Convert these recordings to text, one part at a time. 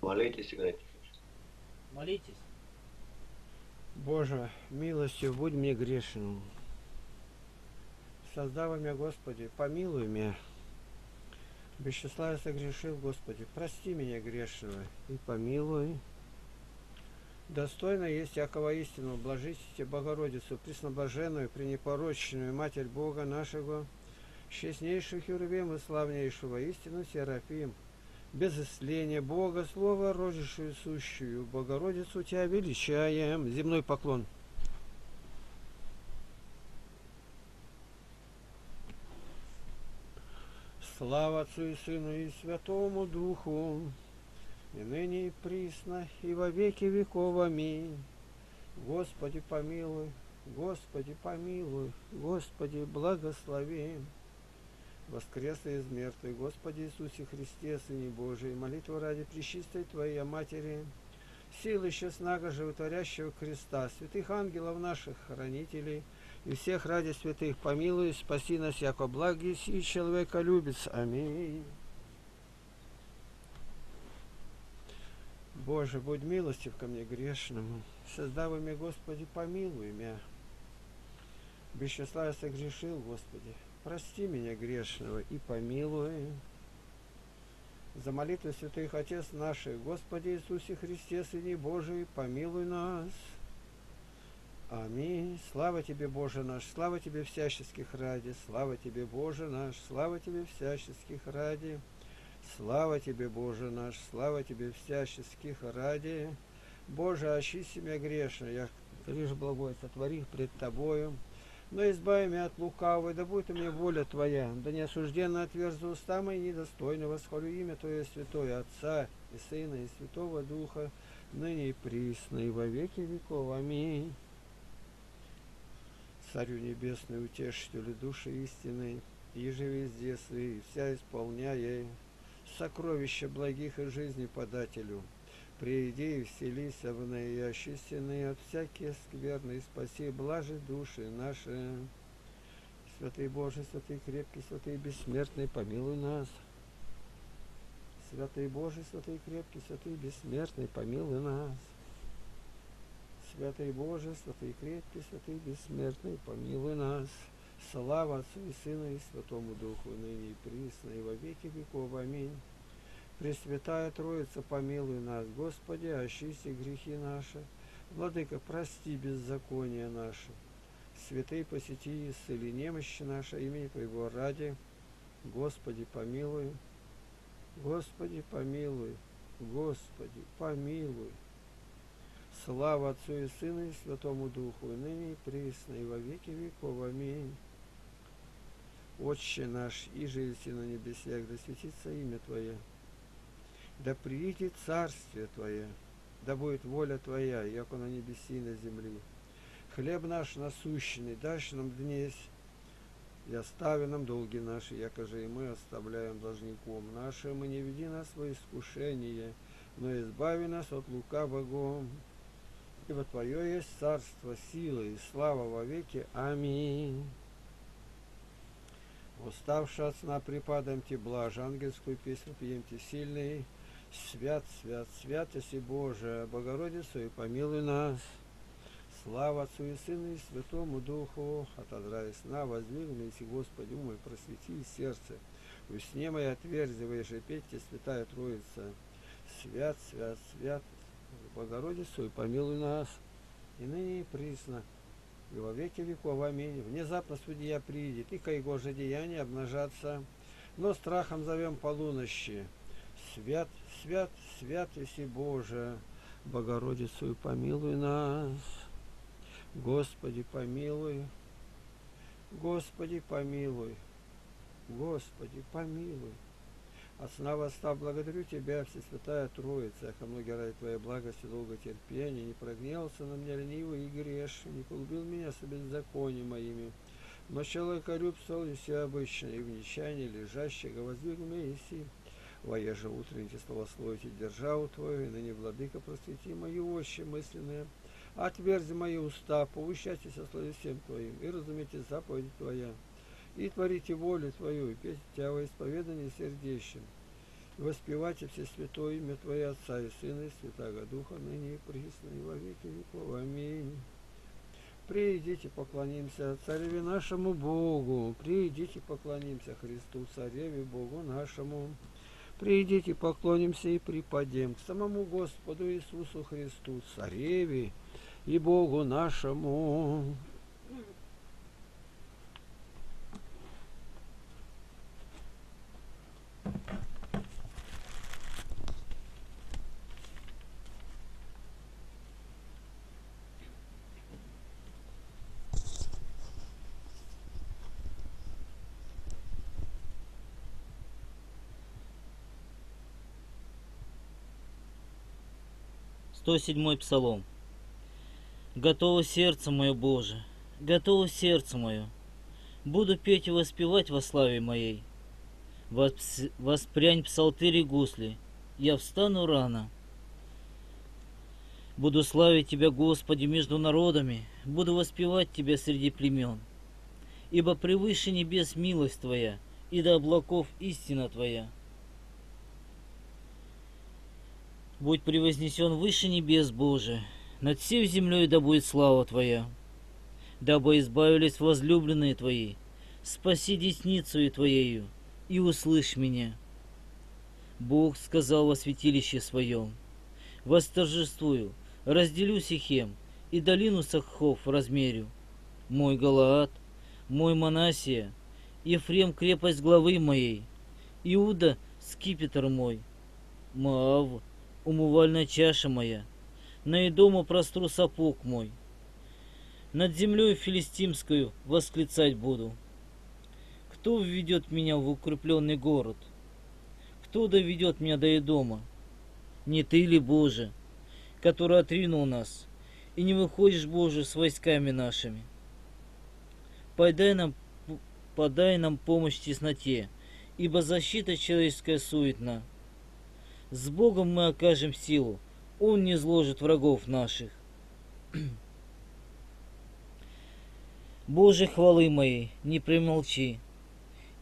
Молитесь, играйте. Молитесь. Боже, милостью будь мне грешным. Создава меня, Господи, помилуй меня. Без числа я согрешил, Господи, прости меня грешного и помилуй. Достойно есть якого истину, блажите Богородицу, пресноблаженную, пренепорочную Матерь Бога нашего, честнейших Херувим и славнейшего истину Серафим, без исления Бога, Слово, родившую сущую, Богородицу Тебя величаем. Земной поклон. Слава Отцу и Сыну и Святому Духу, и ныне и присно, и во веки веков. Аминь. Господи помилуй, Господи помилуй, Господи благослови. Воскресный из мертвых, Господи Иисусе Христе, Сыне Божий, молитва ради Пречистой Твоей Матери, силы честнаго животворящего креста, святых ангелов наших, хранителей, и всех ради святых помилуй, спаси нас, яко благи и человека любец. Аминь. Боже, будь милостив ко мне грешному, создавай меня, Господи, помилуй меня. Без числа я согрешил, Господи, прости меня грешного и помилуй. За молитвы святых Отец наших, Господи Иисусе Христе, Сыне Божий, помилуй нас. Аминь. Слава Тебе, Боже наш, слава Тебе всяческих ради, слава Тебе, Боже наш, слава Тебе всяческих ради, слава Тебе, Боже наш, слава Тебе всяческих ради. Боже, очисти меня грешно, я лишь благой сотвори пред Тобою, но избави меня от лукавой, да будет мне воля Твоя, да не осужденно отверзу уста мои недостойно, восхвалю имя Твое святое, Отца и Сына и Святого Духа, ныне и присно, и во веки веков. Аминь. Царю Небесный, утешителю души истины, еже везде свои, вся исполняя сокровища благих и жизни подателю. Приди и вселись в очистенные от всякие скверны, и спаси блажи души наши. Святый Боже, святый крепкий, святый бессмертный, помилуй нас. Святый Боже, святый крепкий, святый бессмертный, помилуй нас. Святый Боже, святый крепкий, святый бессмертный, помилуй нас. Слава Отцу и Сыну и Святому Духу, ныне и присно, и во веки веков. Аминь. Пресвятая Троица, помилуй нас, Господи, очисти грехи наши. Владыка, прости беззаконие наше. Святые посети и исцели немощи наши, имени Твоего ради. Господи, помилуй. Господи, помилуй. Господи, помилуй. Слава Отцу и Сыну и Святому Духу, и ныне и присно, и во веки веков. Аминь. Отче наш, и иже на небесах, да светится имя Твое, да приидет царствие Твое, да будет воля Твоя, яко на небеси и на земли. Хлеб наш насущный, дашь нам днесь, и остави нам долги наши, якоже и мы оставляем должником нашим, и не веди нас во искушение, но избави нас от лукавого. Ибо Твое есть царство, сила и слава во веки. Аминь. Уставши от сна припадам Тебе блажь, ангельскую песню пьемте сильный. Свят, свят, святости Божия, Богородицу и помилуй нас. Слава Отцу и Сыну и Святому Духу, отодрай сна, воздвигнись, Господи, умой, просвети сердце. Усне мои отверзи, же пейте, Святая Троица. Свят, свят, свят, Богородицу и помилуй нас. И ныне и присно, и во веки веков. Аминь. Внезапно судья приидет, и ко его же деяния обнажаться, но страхом зовем полунощи. Свят, свят, свят, если Боже, Богородицу и помилуй нас. Господи, помилуй. Господи, помилуй. Господи, помилуй. От сна восстав, благодарю Тебя, Всесвятая Троица, яко многие ради Твоей благости, долго терпения, не прогневался на меня ленивый и греш, не погубил меня с беззаконием моими. Но любствовал и все обычно, и в нечаянии лежащего воздвиг меня Иси. Воеже утренние словословите державу Твою, и ныне, Владыка, просвети мои ощи мысленные, отверзи мои уста, поучайтесь о слове всем Твоим, и разумейте заповеди Твоя и творите волю Твою, и петь Тебя во исповедании сердечным. воспевать все святое имя Твое Отца и Сына и Святаго Духа, ныне и присно и во веки веков. Аминь. Придите, поклонимся Цареве нашему Богу, придите, поклонимся Христу, Цареве Богу нашему. Придите, поклонимся и припадем к самому Господу Иисусу Христу, Цареве и Богу нашему. 107 Псалом. Готово сердце мое, Боже, готово сердце мое. Буду петь и воспевать во славе моей. Воспрянь псалтыри гусли, я встану рано. Буду славить Тебя, Господи, между народами, буду воспевать Тебя среди племен. Ибо превыше небес милость Твоя, и до облаков истина Твоя. Будь превознесен выше небес, Боже, над всей землей да будет слава Твоя. Дабы избавились возлюбленные Твои, спаси десницу Твоею, и услышь меня. Бог сказал во святилище своем, восторжествую, разделю Сихем и долину Сахов размерю. Мой Галаад, мой Манасия, Ефрем крепость главы моей, Иуда скипетр мой, Маав умывальная чаша моя, на Идому простру сапог мой. Над землей филистимскую восклицать буду. Кто введет меня в укрепленный город? Кто доведет меня до Идома? Не ты ли, Боже, который отринул нас, и не выходишь, Боже, с войсками нашими? Подай нам, подай нам помощь в тесноте, ибо защита человеческая суетна. С Богом мы окажем силу, Он не зложит врагов наших. Боже хвалы моей, не примолчи,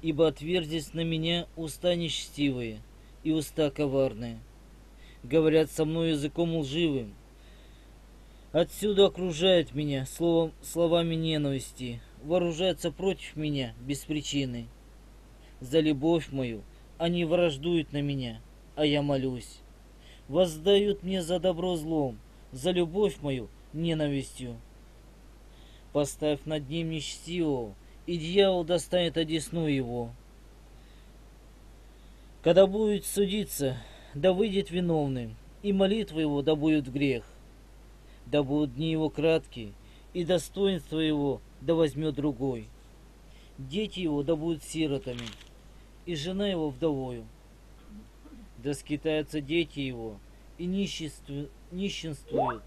ибо отверзись на меня уста нечестивые и уста коварные. Говорят со мной языком лживым. Отсюда окружают меня словом, словами ненависти, вооружаются против меня без причины. За любовь мою они враждуют на меня – а я молюсь. Воздают мне за добро злом, за любовь мою ненавистью. Поставь над ним нечестивого, и дьявол достанет одесну его. Когда будет судиться, да выйдет виновным, и молитва его да будет грех. Да будут дни его краткие, и достоинство его да возьмет другой. Дети его да будут сиротами, и жена его вдовою да скитаются дети его, и нищенствуют, нищенствуют,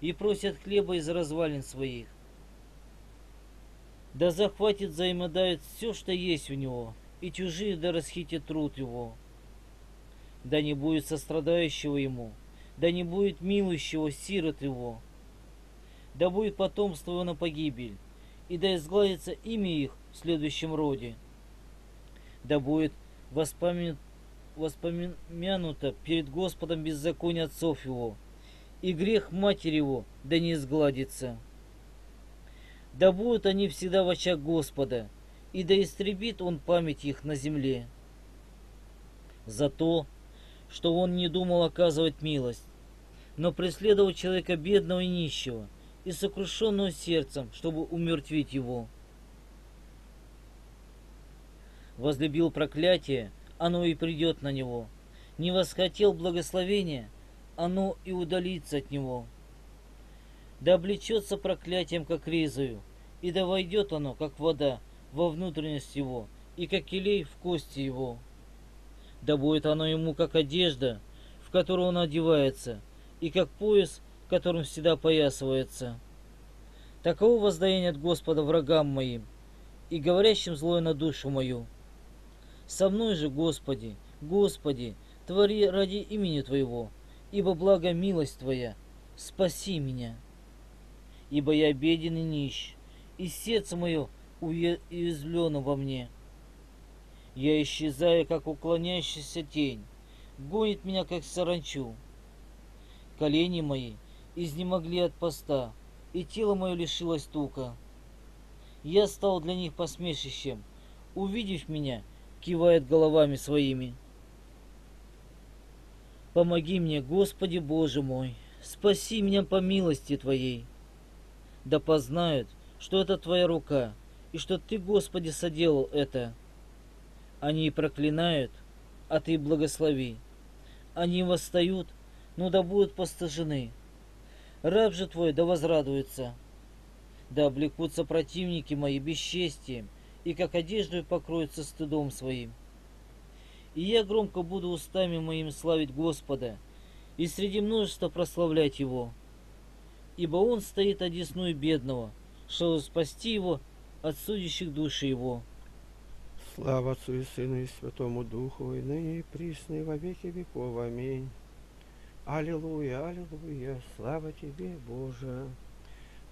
и просят хлеба из развалин своих. Да захватит, взаимодавит все, что есть у него, и чужие да расхитит труд его. Да не будет сострадающего ему, да не будет милующего сирот его. Да будет потомство его на погибель, и да изгладится имя их в следующем роде. Да будет воспоминать воспомянуто перед Господом беззаконие отцов его, и грех матери его да не сгладится. Да будут они всегда в очах Господа, и да истребит он память их на земле. За то, что он не думал оказывать милость, но преследовал человека бедного и нищего, и сокрушенного сердцем, чтобы умертвить его. Возлюбил проклятие, оно и придет на него. Не восхотел благословения, оно и удалится от него. Да облечется проклятием, как ризою, и да войдет оно, как вода, во внутренность его, и как елей в кости его. Да будет оно ему, как одежда, в которую он одевается, и как пояс, которым всегда поясывается. Таково воздаяние от Господа врагам моим, и говорящим злое на душу мою. Со мной же, Господи, Господи, твори ради имени Твоего, ибо благо милость Твоя, спаси меня. Ибо я беден и нищ, и сердце мое уязвлено во мне. Я исчезаю, как уклоняющаяся тень, гонит меня, как саранчу. Колени мои изнемогли от поста, и тело мое лишилось тука. Я стал для них посмешищем. Увидев меня, кивает головами своими. Помоги мне, Господи Боже мой, спаси меня по милости Твоей. Да познают, что это Твоя рука, и что Ты, Господи, соделал это. Они проклинают, а Ты благослови. Они восстают, но да будут постажены. Раб же Твой да возрадуется. Да облекутся противники мои бесчестием, и как одежду покроются стыдом своим. И я громко буду устами моим славить Господа, и среди множества прославлять Его. Ибо Он стоит одесную бедного, чтобы спасти его от судящих души его. Слава Отцу и Сыну и Святому Духу, и ныне и присно, во веки веков. Аминь. Аллилуйя, аллилуйя, слава Тебе, Боже.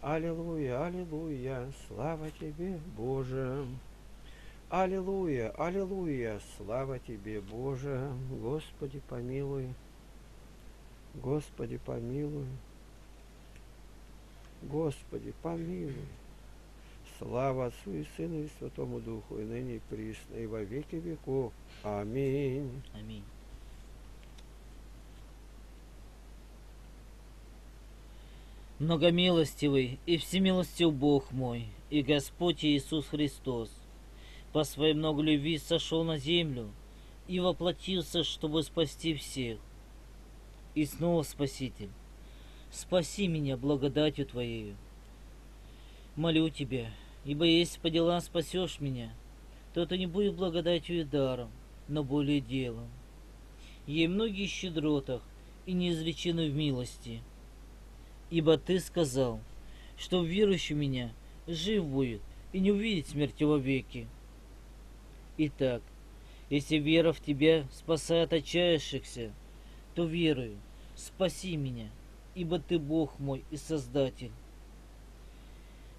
Аллилуйя, аллилуйя, слава Тебе, Боже. Аллилуйя, аллилуйя, слава Тебе, Боже, Господи помилуй, Господи помилуй, Господи помилуй. Слава Отцу и Сыну и Святому Духу, и ныне и присно, и во веки веков. Аминь. Аминь. Многомилостивый и всемилостив Бог мой, и Господь Иисус Христос, по своей много любви сошел на землю и воплотился, чтобы спасти всех. И снова Спаситель, спаси меня благодатью Твоею. Молю Тебя, ибо если по делам спасешь меня, то это не будет благодатью и даром, но более делом. Ей многие щедротах и неизречены в милости. Ибо Ты сказал, что верующий меня жив будет и не увидит смерти веки. Итак, если вера в Тебя спасает отчаявшихся, то верую, спаси меня, ибо Ты Бог мой и Создатель.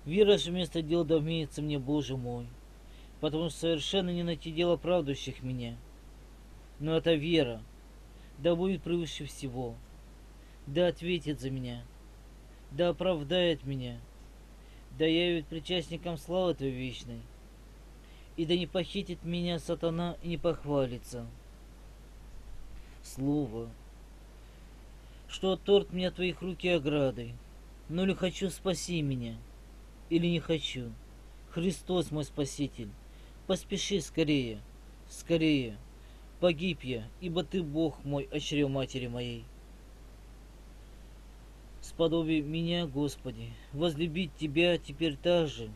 Вера же вместо дел да вмеется мне, Боже мой, потому что совершенно не найти дело правдущих меня. Но эта вера, да будет превыше всего, да ответит за меня, да оправдает меня, да явит причастникам славы Твоей вечной, и да не похитит меня сатана и не похвалится. Слово, что мне от Твоих руки оградой, но ли хочу спаси меня, или не хочу. Христос мой Спаситель, поспеши скорее, скорее, погиб я, ибо Ты Бог мой, очрел матери моей. Сподоби меня, Господи, возлюбить Тебя теперь так же,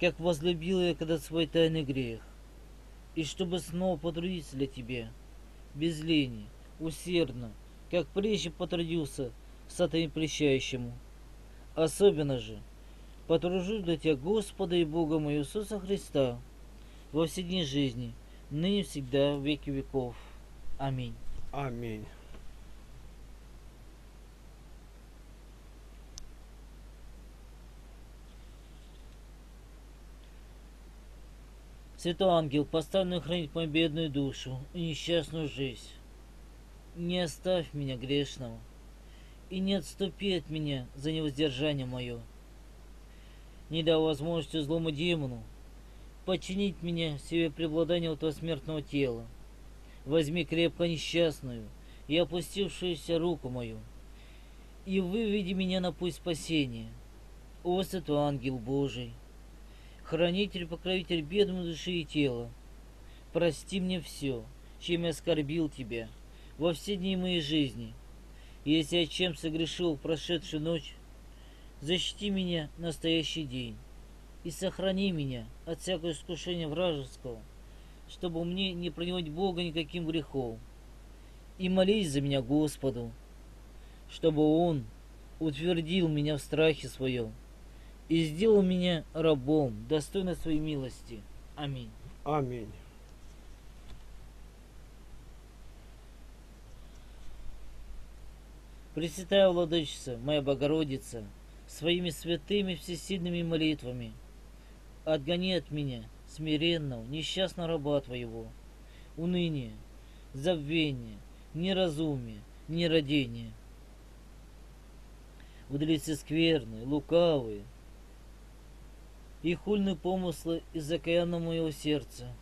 как возлюбил я когда свой тайный грех, и чтобы снова потрудиться для Тебя, без лени, усердно, как прежде потрудился сатане прещающему. Особенно же потружу для Тебя, Господа и Бога моего Иисуса Христа, во все дни жизни, ныне всегда, в веки веков. Аминь. Аминь. Святой ангел, поставленный хранить мою бедную душу и несчастную жизнь, не оставь меня грешного, и не отступи от меня за невоздержание мое. Не дай возможности злому демону подчинить меня себе преобладанию этого смертного тела. Возьми крепко несчастную и опустившуюся руку мою, и выведи меня на путь спасения. О, святой ангел Божий! Хранитель, покровитель бедной души и тела. Прости мне все, чем я оскорбил тебя во все дни моей жизни. Если я чем согрешил в прошедшую ночь, защити меня настоящий день и сохрани меня от всякого искушения вражеского, чтобы мне не пронимать Бога никаким грехом. И молись за меня Господу, чтобы Он утвердил меня в страхе своем и сделал меня рабом, достойно своей милости. Аминь. Аминь. Пресвятая Владычица, моя Богородица, своими святыми всесильными молитвами, отгони от меня, смиренного, несчастного раба Твоего, уныние, забвение, неразумие, нерадение. Удали все скверные, лукавые и хульные помыслы из окаянного моего сердца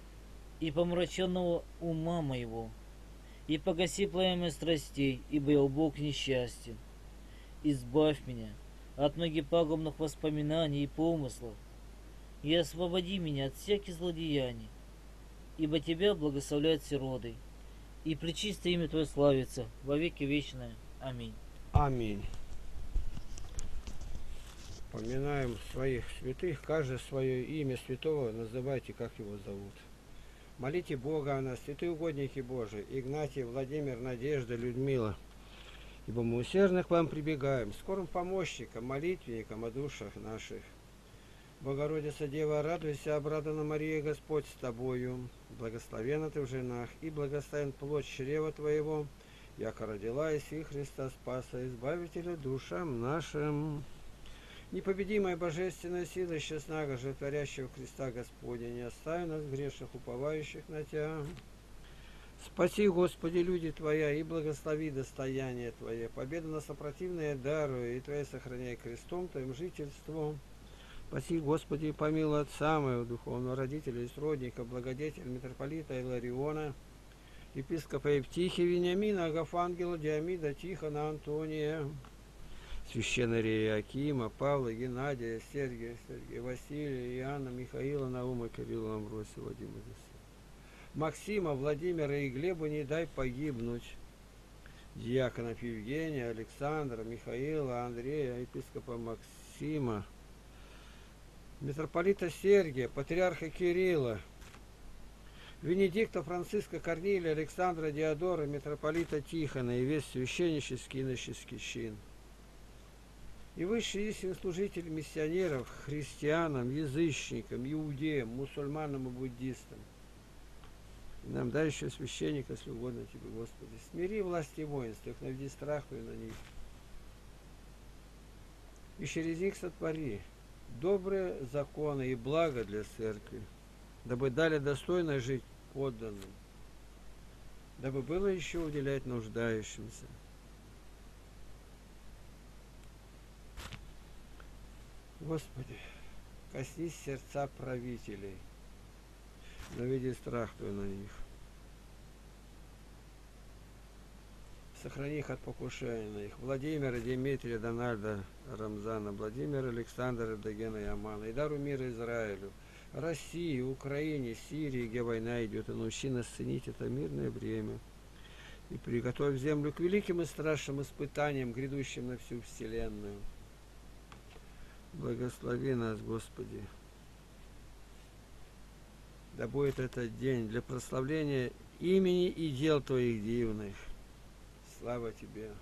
и помраченного ума моего, и погаси пламя страстей, ибо я Бог несчастен. Избавь меня от многих пагубных воспоминаний и помыслов, и освободи меня от всяких злодеяний, ибо Тебя благословляют сироды, и причисто имя Твое славится во веки вечное. Аминь. Аминь. Поминаем своих святых, каждое свое имя святого называйте, как его зовут. Молите Бога о нас, святые угодники Божии, Игнатий, Владимир, Надежда, Людмила. Ибо мы усердно к вам прибегаем, скорым помощникам, молитвенникам о душах наших. Богородица Дева, радуйся, обрадована Мария, Господь с тобою. Благословена ты в женах, и благословен плод чрева твоего, яко родила Иси Христа Спаса, Избавителя душам нашим. Непобедимая божественная сила, счастного животворящего Христа Господня, не остави нас грешных, уповающих на Тебя. Спаси, Господи, люди Твоя, и благослови достояние Твое. Победа на сопротивное даруй, и Твое сохраняй крестом Твоим жительством. Спаси, Господи, помилуй отца моего духовного родителя и сродника, благодетеля митрополита Илариона, епископа Евтихия, Вениамина, Агафангела, Диамида, Тихона, Антония, священнория Акима, Павла, Геннадия, Сергия, Сергия, Василия, Иоанна, Михаила, Наума, Кирилла, Амбросия, Вадима, Максима, Владимира и Глеба не дай погибнуть. Диаконов Евгения, Александра, Михаила, Андрея, епископа Максима, митрополита Сергия, патриарха Кирилла, Венедикта Франциска Корнилия, Александра Диодора, митрополита Тихона и весь священнический и иноческий чин и высший истинный служитель миссионеров, христианам, язычникам, иудеям, мусульманам и буддистам. И нам дай еще священника, если угодно тебе, Господи. Смири власти воинств, их наведи страх и на них. И через них сотвори добрые законы и благо для церкви, дабы дали достойно жить подданным, дабы было еще уделять нуждающимся. Господи, коснись сердца правителей, наведи страх Твой на них. Сохрани их от покушения на их. Владимира, Дмитрия, Дональда, Рамзана, Владимира, Александра, Дагена и Амана. И дару мира Израилю, России, Украине, Сирии, где война идет. И научи нас ценить это мирное время. И приготовь землю к великим и страшным испытаниям, грядущим на всю вселенную. Благослови нас, Господи. Да будет этот день для прославления имени и дел Твоих дивных. Слава Тебе.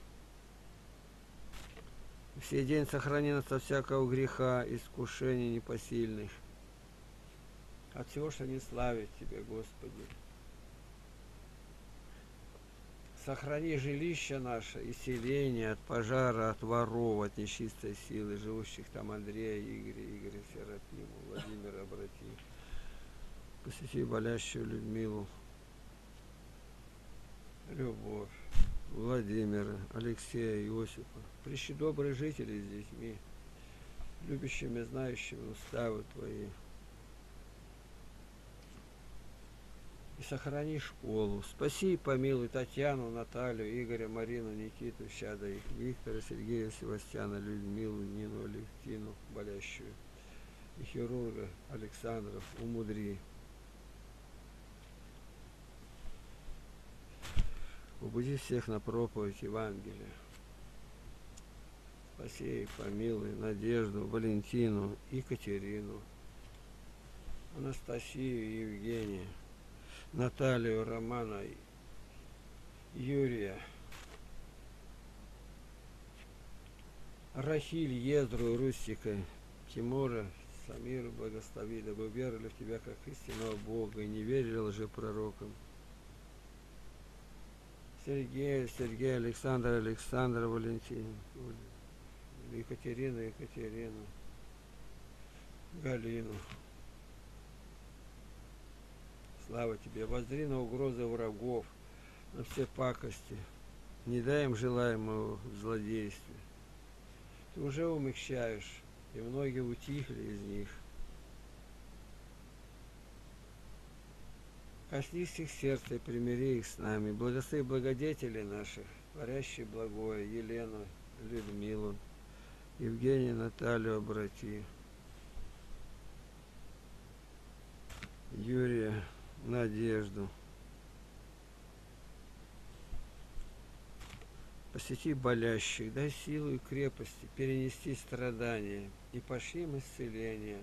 Все день сохрани нас от всякого греха, искушений непосильных. От всего, что не славит Тебе, Господи. Сохрани жилище наше и селение от пожара, от воров, от нечистой силы, живущих там Андрея, Игоря, Игоря, Серафиму, Владимира, обрати. Посети болящую Людмилу, Любовь, Владимира, Алексея, Иосифа. Прищи добрые жители с детьми, любящими, знающими уставы Твои. И сохрани школу. Спаси и помилуй Татьяну, Наталью, Игоря, Марину, Никиту, Щада их, Виктора, Сергея, Севастьяна, Людмилу, Нину, Алевтину, болящую, и хирурга Александров, умудри. Убуди всех на проповедь Евангелия. Спаси и помилуй Надежду, Валентину, Екатерину, Анастасию и Евгения. Наталью, Романа, Юрия, Рахиль, Ездру, Рустика, Тимура, Самиру благослови, дабы верили в Тебя как истинного Бога и не верили лжепророкам. Сергей, Сергей, Александр, Александр, Валентин, Екатерина, Екатерину, Галину. Слава тебе, воззри на угрозы врагов, на все пакости. Не дай им желаемого в злодействе. Ты уже умягчаешь, и многие утихли из них. Коснись их сердца и примири их с нами. Благослови благодетелей наших, творящие благое, Елену, Людмилу, Евгения, Наталью обрати. Юрия, Надежду. Посети болящих, дай силу и крепости перенести страдания и пошли им исцеление.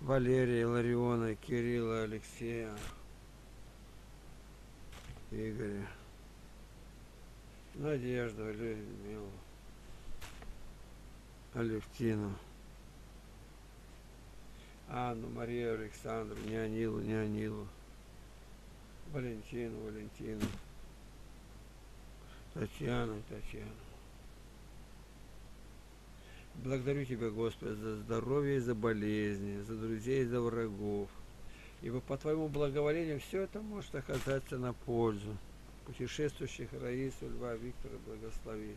Валерия, Лариона, Кирилла, Алексея, Игоря, Надежду, Людмилу, Алевтину, Анну, Марию, Александру, Неонилу, Неонилу, Валентину, Валентину, Татьяну, Татьяну. Благодарю Тебя, Господи, за здоровье и за болезни, за друзей и за врагов. Ибо по Твоему благоволению все это может оказаться на пользу. Путешествующих Раису, Льва, Виктора, благослови.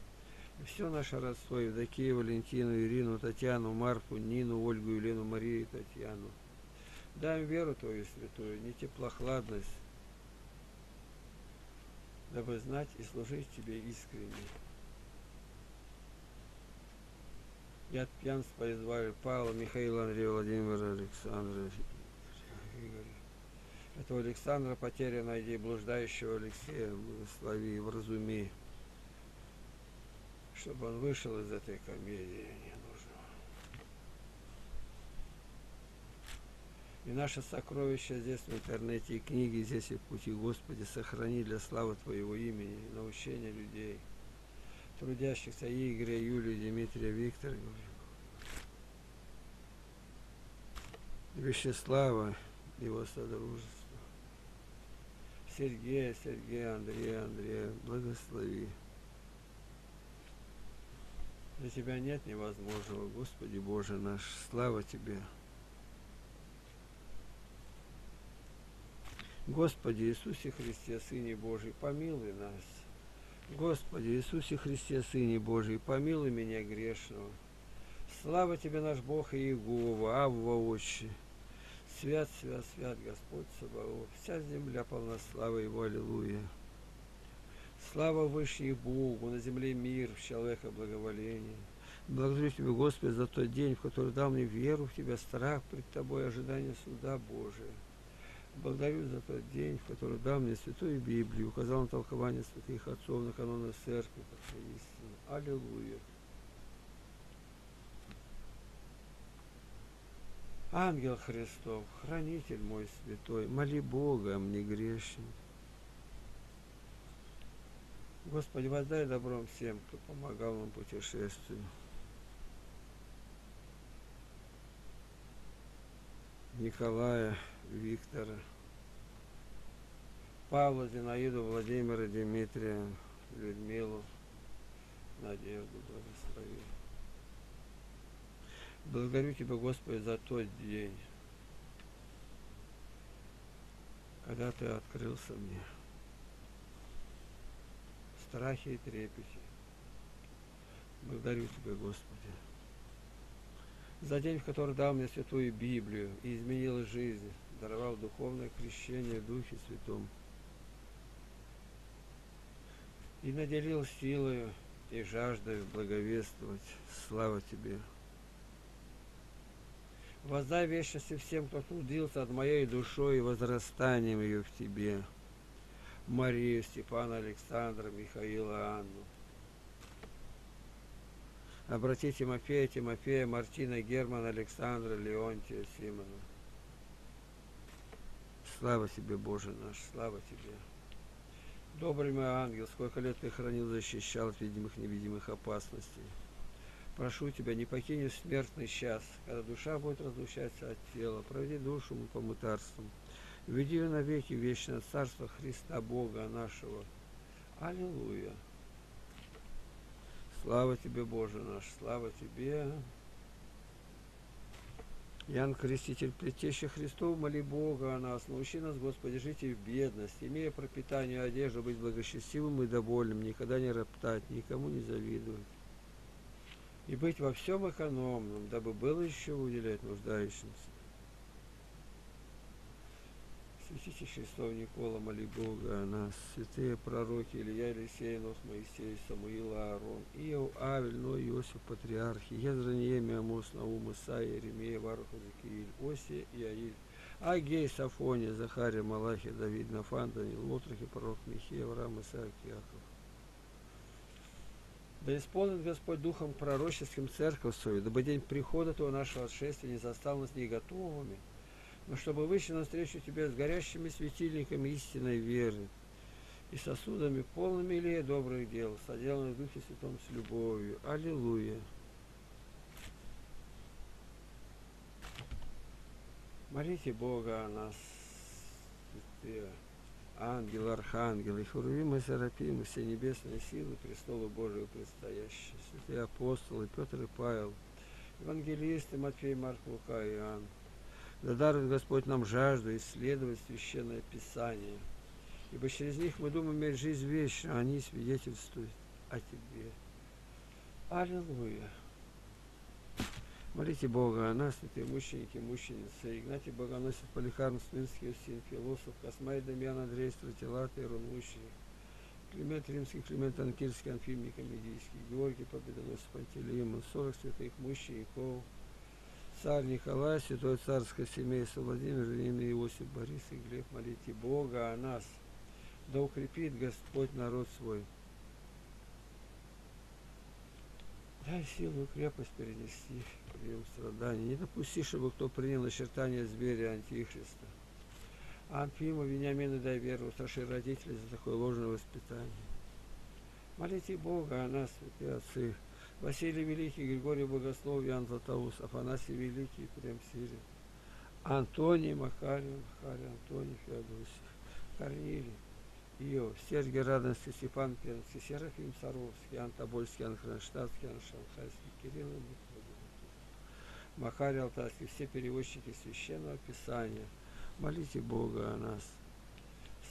И все наше родство, Евдокию, Валентину, Ирину, Татьяну, Марфу, Нину, Ольгу, Елену, Марию, Татьяну. Дай им веру Твою святую, не теплохладность, дабы знать и служить Тебе искренне. Я от пьянства избавил Павла, Михаила, Андрея, Владимира, Александра, Игоря. Этого Александра потеря найди, блуждающего Алексея, благослови, вразуми, чтобы он вышел из этой комедии ненужного. И наше сокровище здесь в интернете, и книги здесь и пути, Господи, сохрани для славы Твоего имени научения людей – трудящихся Игоря, Юлии, Дмитрия, Виктора, Вячеслава, его содружества, Сергея, Сергея, Андрея, Андрея, благослови. Для Тебя нет невозможного, Господи Боже наш, слава Тебе. Господи Иисусе Христе, Сыне Божий, помилуй нас. Господи Иисусе Христе, Сыне Божий, помилуй меня грешного. Слава Тебе, наш Бог и Иегова, Авва Отче. Свят, свят, свят Господь Саваоф. Вся земля полна славы Его, Аллилуйя. Слава Вышней Богу, на земле мир, в человека благоволение. Благодарю Тебя, Господи, за тот день, в который дал мне веру в Тебя, страх пред Тобой, ожидание суда Божия. Благодарю за тот день, в который дал мне Святую Библию, указал на толкование святых отцов на каноны церкви, как истину. Аллилуйя. Ангел Христов, хранитель мой святой, моли Бога мне грешен. Господи, воздай добром всем, кто помогал нам путешествию. Николая, Виктора, Павла, Зинаиду, Владимира, Дмитрия, Людмилу, Надежду, благослови. Благодарю Тебя, Господи, за тот день, когда Ты открылся мне. Страхе и трепете. Благодарю Тебя, Господи за день, в который дал мне Святую Библию и изменил жизнь, даровал духовное крещение в Духе Святом и наделил силою и жаждой благовествовать. Слава Тебе! Воздай вечности всем, кто трудился над моей душой и возрастанием ее в Тебе. Марию, Степана, Александра, Михаила, Анну. Обрати Тимофея, Тимофея, Мартина, Германа, Александра, Леонтия, Симона. Слава тебе, Боже наш, слава тебе. Добрый мой ангел, сколько лет ты хранил, защищал от видимых невидимых опасностей. Прошу тебя, не покинь смертный час, когда душа будет разлучаться от тела. Проведи душу по мытарствам. Веди ее навеки вечное царство Христа Бога нашего. Аллилуйя. Слава тебе, Боже наш, слава тебе. Ян Креститель, Предтеча Христов, моли Бога о нас, научи нас, Господи, жить и в бедности, имея пропитание одежду, быть благочестивым и довольным, никогда не роптать, никому не завидовать. И быть во всем экономным, дабы было еще уделять нуждающимся. Святитель Христов Никола, моли Бога нас, святые пророки Илья, Елисей, Нох, Моисей, Самуил, Аарон, Иов, Авель, Ной, Иосиф, Патриархи, Езра, Неемия, Амос, Наум, Исаия, Еремея, Варух, Закииль, Осия и Аиль, Агей, Сафония, Захария, Малахи, Давид, Нафан, Данил, Лотрахи, пророк Михей, Авраам, Исаак, Яков. Да исполнит Господь Духом пророческим церковь свою, дабы день прихода Твоего нашего отшествия не застал нас не готовыми, но чтобы выйти навстречу Тебе с горящими светильниками истинной веры и сосудами, полными илея добрых дел, соделанных в Духе Святом с любовью. Аллилуйя! Молите Бога о нас, святые ангелы, архангелы, херувимы, серафимы, все небесные силы престолу Божию предстоящие, святые апостолы Петр и Павел, евангелисты Матфей, Марк, Лука и Иоанн. Да дарует Господь нам жажду исследовать Священное Писание, ибо через них мы думаем иметь жизнь вечную, а они свидетельствуют о Тебе. Аллилуйя! Молите Бога о нас, святые мученики, мученицы, Игнатий Богоносец, Полихарм, Сминский, Устин, Философ, Космай, Дамьян, Андрей, Стратилат, Ирон Мученик, Климент Римский, Климент Анкирский, Анфим Никомедийский, Георгий Победоносец, Пантелеймон, 40 святых мучеников, царь Николай, святое царское семейство Владимир, имя Иосиф, Борис и Глеб, молите Бога о нас, да укрепит Господь народ свой. Дай силу и крепость перенести прием страданий. Не допусти, чтобы кто принял начертание зверя Антихриста. Анфима, Вениамина, дай веру, устраши родителей за такое ложное воспитание. Молите Бога о нас, святые отцы, Василий Великий, Григорий Богослов, Ян Златоус, Афанасий Великий, Прем Сирин, Антоний Макарий, Макарий, Антоний Феодосий, Корнилий, Иов, Сергий Радонский, Степан Пермский, Серафим Саровский, Ан Тобольский, Ан Кронштадтский, Ан Шанхайский, Кирилл и Макарий Алтайский, все переводчики Священного Писания. Молите Бога о нас.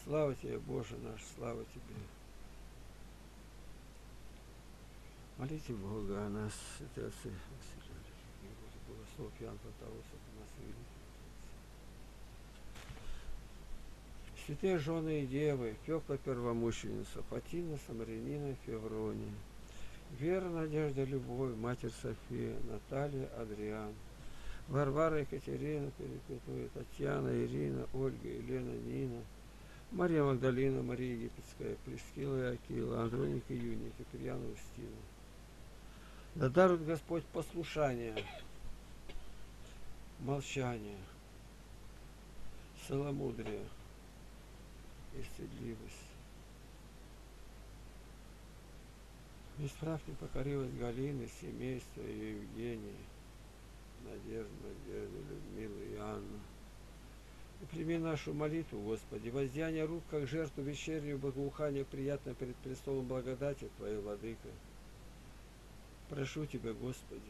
Слава Тебе, Боже наш, слава Тебе. Молите Бога о нас, Великий, Богослов, Ян Платоус, нас Великий. Святые жены и девы, Фёкла Первомученица, Фатина, Самарянина, Феврония, Вера, Надежда, Любовь, Матерь София, Наталья, Адриан, Варвара, Екатерина, Перепетуя, Татьяна, Ирина, Ольга, Елена, Нина, Мария Магдалина, Мария Египетская, Прескила и Акила, Андроника, Юния, Киприяна, Устина. Да дарует Господь послушание, молчание, целомудрие и стыдливость. Без прав не покорилась Галины, семейства и Евгении, Надежда, Надежда, Людмила и Анна. И прими нашу молитву, Господи, воздяние рук, как жертву вечернюю благоухание, приятно перед престолом благодати Твоей, Владыка. Прошу Тебя, Господи,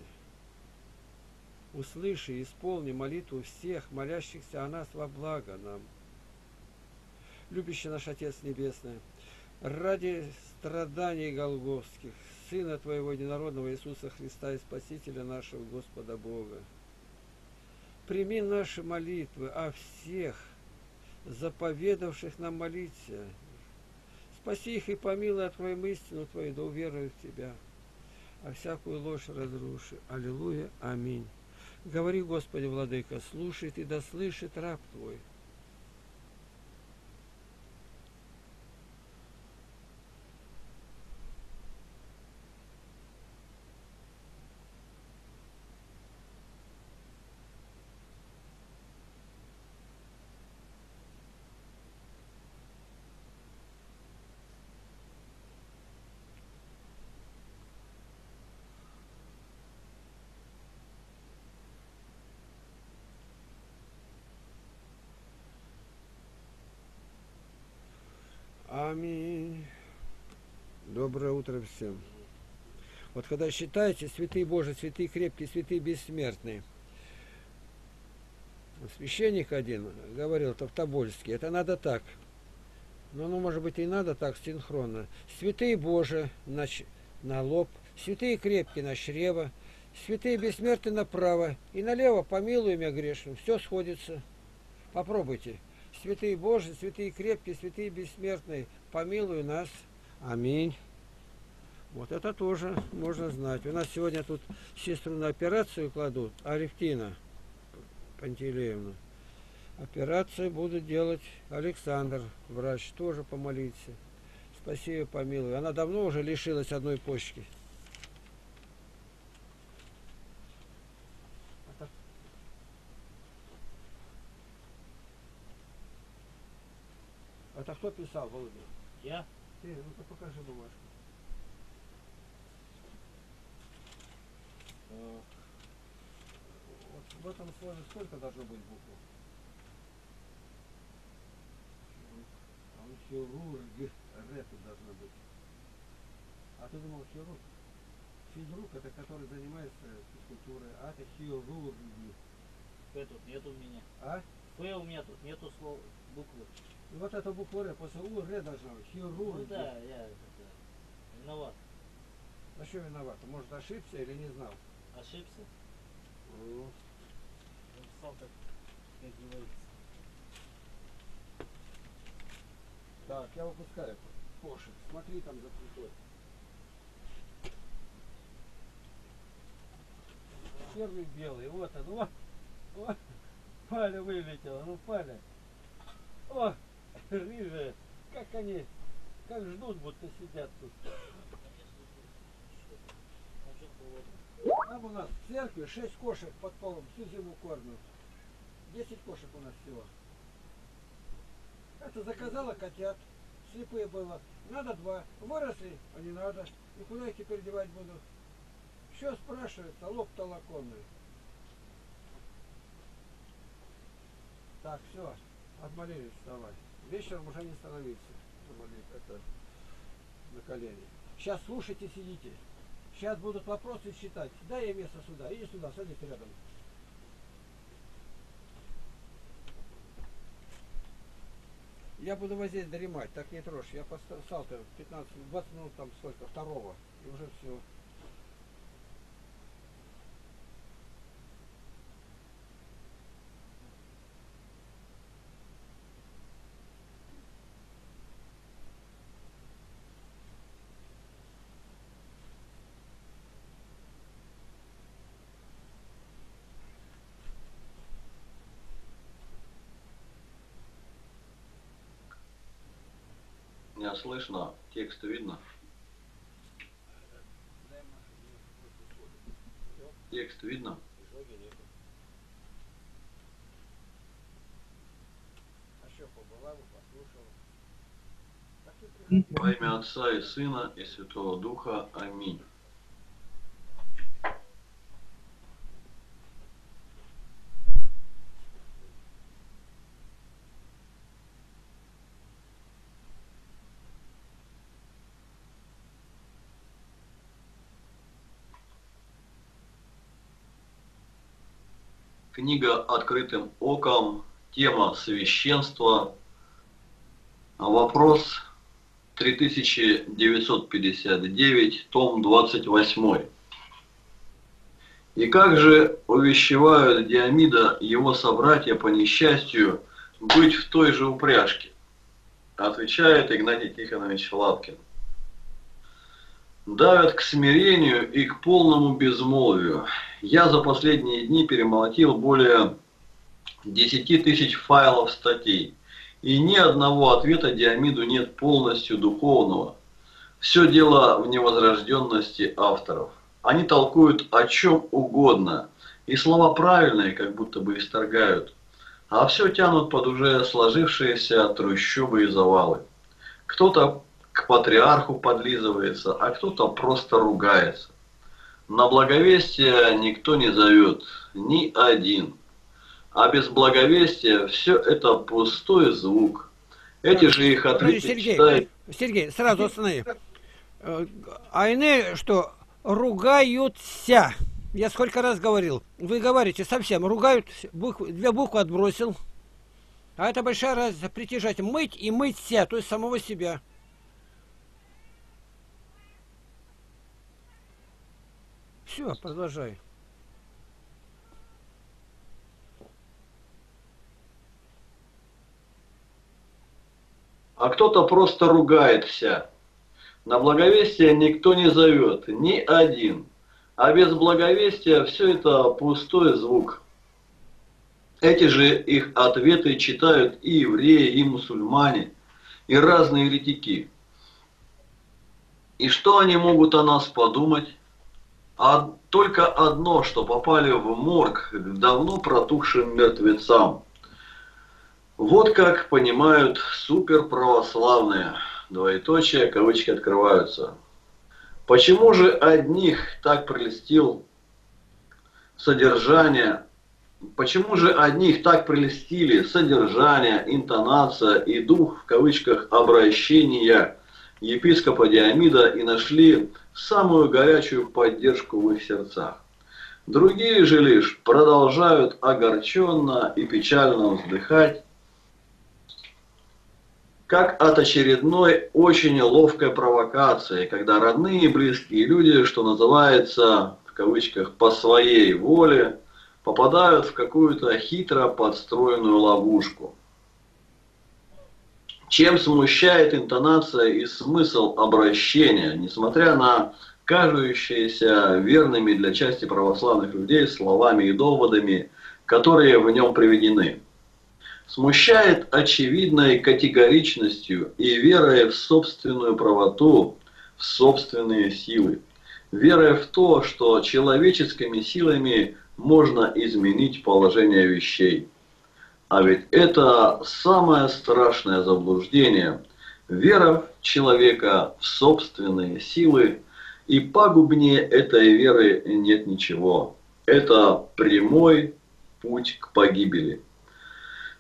услыши и исполни молитву всех, молящихся о нас во благо нам. Любящий наш Отец Небесный, ради страданий Голговских, Сына Твоего Единородного Иисуса Христа и Спасителя нашего Господа Бога, прими наши молитвы о всех, заповедавших нам молиться. Спаси их и помилуй от Твоим истину Твою, да уверуют в Тебя а всякую ложь разруши. Аллилуйя, аминь. Говори, Господи, Владыка, слушает и да слышит раб Твой. Аминь. Доброе утро всем. Вот когда считаете, святые Божии, святые крепкие, святые бессмертные, Священник один говорил, это в Тобольске, это надо так. Но ну, может быть, и надо так синхронно. Святые Божие на, на лоб, святые крепкие на чрево, святые бессмертные направо, и налево помилуй меня грешным. Все сходится. Попробуйте. Святые Божии, святые крепкие, святые бессмертные, помилуй нас. Аминь. Вот это тоже можно знать. У нас сегодня тут сестру на операцию кладут, Алевтина Пантелеевна. Операцию будут делать Александр, врач, тоже помолиться. Спасибо, помилуй. Она давно уже лишилась одной почки. Это кто писал, Володя? Я? Ты, ну-ка покажи бумажку. Вот в этом слове сколько должно быть букв? Там хирург, тут должно быть. А ты думал хирург? Физрук это который занимается физкультурой, а это хирурги. П тут нет у меня. А? П у меня тут нету слова, буквы. И вот эта буква ре, после У ре должна быть. Хирург. Ну да, я это, виноват. А что виноват? Может ошибся или не знал? Ошибся. Ну, Написал как, как говорится. Так, я выпускаю кошек. Смотри там за плитой. Первый белый, вот он, вот, вот. Паля вылетела, ну Паля. О, рыжая, как они, как ждут, будто сидят тут. Очень холодно. Там у нас в церкви 6 кошек под полом всю зиму кормят. 10 кошек у нас всего. Это заказала котят. Слепые было. Надо два. Выросли, а не надо. И куда их теперь девать буду? Что спрашивается? Лоб-то лаконный. Так, все. Отмолились вставать. Вечером уже не становиться. Это на колени. Сейчас слушайте, сидите. Сейчас будут вопросы считать. Дай я место сюда. Иди сюда, садись рядом. Я буду вот здесь дремать, так не трожь. Я поставил 15-20 минут там сколько, второго. И уже все. Меня слышно, текст видно. Текст видно. Во имя Отца и Сына и Святого Духа. Аминь. Книга «Открытым оком», тема «Священство», вопрос 3959, том 28. И как же увещевают Диамида его собратья по несчастью быть в той же упряжке? Отвечает Игнатий Тихонович Лапкин. Давят к смирению и к полному безмолвию. Я за последние дни перемолотил более 10 тысяч файлов статей. И ни одного ответа Диамиду нет полностью духовного. Все дело в невозрожденности авторов. Они толкуют о чем угодно, и слова правильные, как будто бы исторгают, а все тянут под уже сложившиеся трущобы и завалы. Кто-то к патриарху подлизывается, а кто-то просто ругается. На благовестие никто не зовет, ни один. А без благовестия все это пустой звук. Эти же их Подожди, ответы Сергей, читают Сергей, сразу останови. Э, А иные, что ругаются. Я сколько раз говорил, вы говорите совсем, ругают, буквы, две буквы отбросил. А это большая разница, притяжать, мыть и мыть себя, то есть самого себя. Все, продолжай. А кто-то просто ругается. На благовестие никто не зовет, ни один. А без благовестия все это пустой звук. Эти же их ответы читают и евреи, и мусульмане, и разные еретики. И что они могут о нас подумать? А только одно, что попали в морг к давно протухшим мертвецам. Вот как понимают суперправославные. Двоеточие, кавычки открываются. Почему же одних так прелестил содержание, почему же одних так прелестили содержание, интонация и дух, в кавычках, обращения епископа Диамида и нашли самую горячую поддержку в их сердцах? Другие же лишь продолжают огорченно и печально вздыхать, как от очередной очень ловкой провокации, когда родные и близкие люди, что называется, в кавычках, по своей воле, попадают в какую-то хитро подстроенную ловушку. Чем смущает интонация и смысл обращения, несмотря на кажущиеся верными для части православных людей словами и доводами, которые в нем приведены смущает очевидной категоричностью и верой в собственную правоту, в собственные силы, верой в то, что человеческими силами можно изменить положение вещей. А ведь это самое страшное заблуждение. Вера человека в собственные силы, и пагубнее этой веры нет ничего. Это прямой путь к погибели.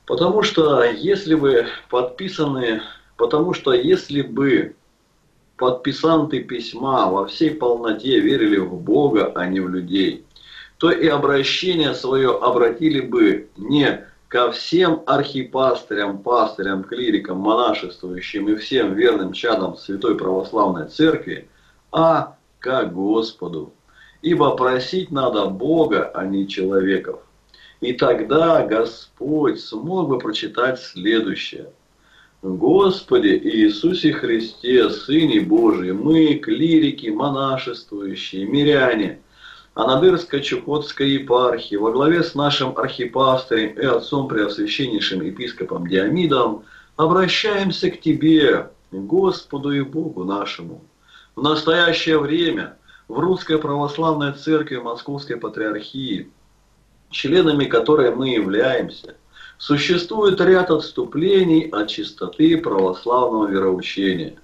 Потому что если бы подписаны, потому что если бы подписанты письма во всей полноте верили в Бога, а не в людей, то и обращение свое обратили бы не ко всем архипастырям, пастырям, клирикам, монашествующим и всем верным чадам Святой Православной Церкви, а к Господу. Ибо просить надо Бога, а не человеков. И тогда Господь смог бы прочитать следующее. Господи Иисусе Христе, Сыне Божий, мы, клирики, монашествующие, миряне, Анадырско-Чукотской епархии, во главе с нашим архипастырем и отцом преосвященнейшим епископом Диамидом, обращаемся к Тебе, Господу и Богу нашему. В настоящее время в Русской Православной Церкви Московской Патриархии – членами которой мы являемся, существует ряд отступлений от чистоты православного вероучения.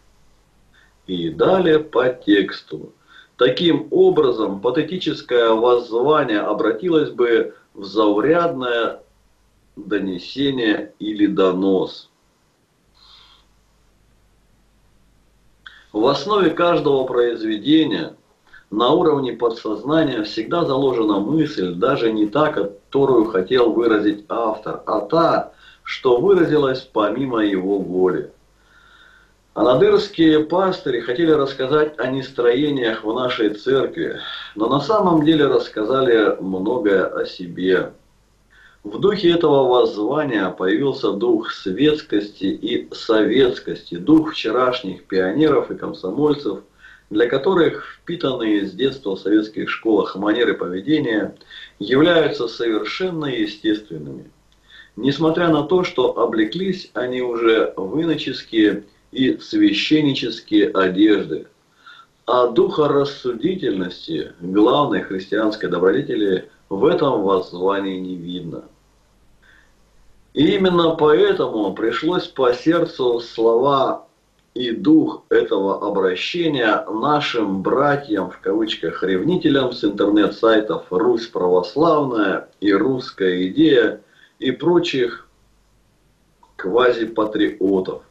И далее по тексту. Таким образом, патетическое воззвание обратилось бы в заурядное донесение или донос. В основе каждого произведения – на уровне подсознания всегда заложена мысль, даже не та, которую хотел выразить автор, а та, что выразилась помимо его воли. Анадырские пастыри хотели рассказать о нестроениях в нашей церкви, но на самом деле рассказали многое о себе. В духе этого воззвания появился дух светскости и советскости, дух вчерашних пионеров и комсомольцев – для которых впитанные с детства в советских школах манеры поведения являются совершенно естественными. Несмотря на то, что облеклись они уже в иноческие и священнические одежды, а духа рассудительности, главной христианской добродетели, в этом воззвании не видно. И именно поэтому пришлось по сердцу слова и дух этого обращения нашим братьям, в кавычках, ревнителям с интернет-сайтов «Русь православная» и «Русская идея» и прочих квазипатриотов.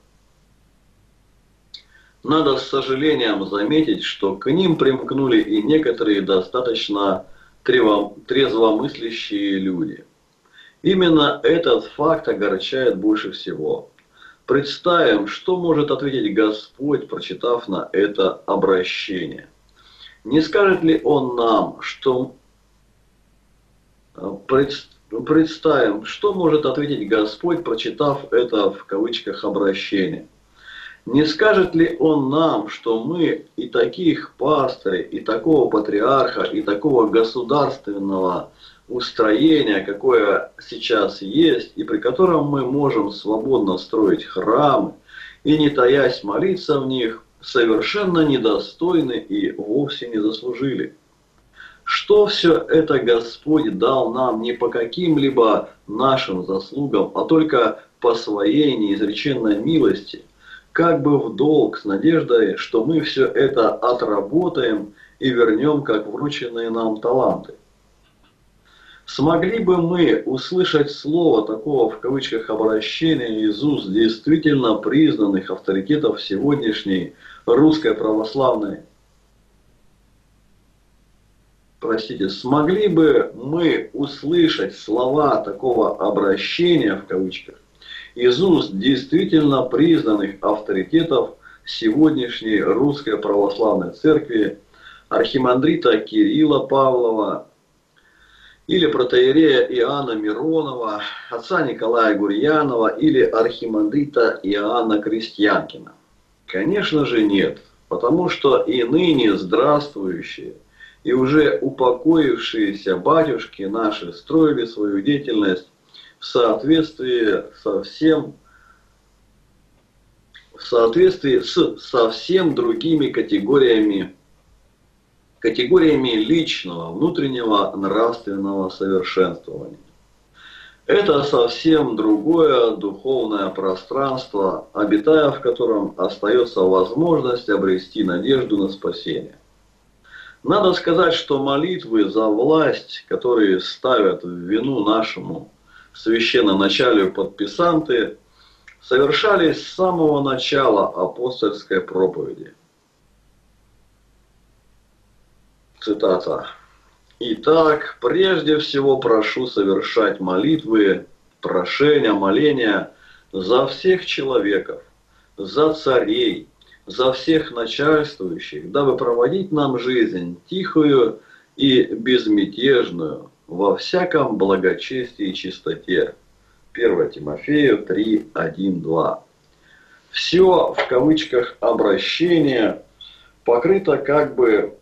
Надо с сожалением заметить, что к ним примкнули и некоторые достаточно трезвомыслящие люди. Именно этот факт огорчает больше всего. Представим, что может ответить Господь, прочитав на это обращение. Не скажет ли Он нам, что представим, что может ответить Господь, прочитав это в кавычках обращение? Не скажет ли Он нам, что мы и таких пастырей, и такого патриарха, и такого государственного устроения, какое сейчас есть, и при котором мы можем свободно строить храмы, и не таясь молиться в них, совершенно недостойны и вовсе не заслужили? Что все это Господь дал нам не по каким-либо нашим заслугам, а только по своей неизреченной милости – как бы в долг с надеждой, что мы все это отработаем и вернем как врученные нам таланты. Смогли бы мы услышать слово такого в кавычках обращения из уст действительно признанных авторитетов сегодняшней русской православной простите, смогли бы мы услышать слова такого обращения в кавычках из уст действительно признанных авторитетов сегодняшней Русской Православной Церкви, архимандрита Кирилла Павлова или протеерея Иоанна Миронова, отца Николая Гурьянова или архимандрита Иоанна Крестьянкина? Конечно же нет, потому что и ныне здравствующие и уже упокоившиеся батюшки наши строили свою деятельность в соответствии со всем в соответствии с совсем другими категориями категориями личного, внутреннего нравственного совершенствования. Это совсем другое духовное пространство, обитая в котором остается возможность обрести надежду на спасение. Надо сказать, что молитвы за власть, которые ставят в вину нашему священноначалию подписанты совершались с самого начала апостольской проповеди. Цитата. «Итак, прежде всего прошу совершать молитвы, прошения, моления за всех человеков, за царей, за всех начальствующих, дабы проводить нам жизнь тихую и безмятежную, во всяком благочестии и чистоте. 1 Тимофею 3, 1, 2. Все в кавычках обращение покрыто как бы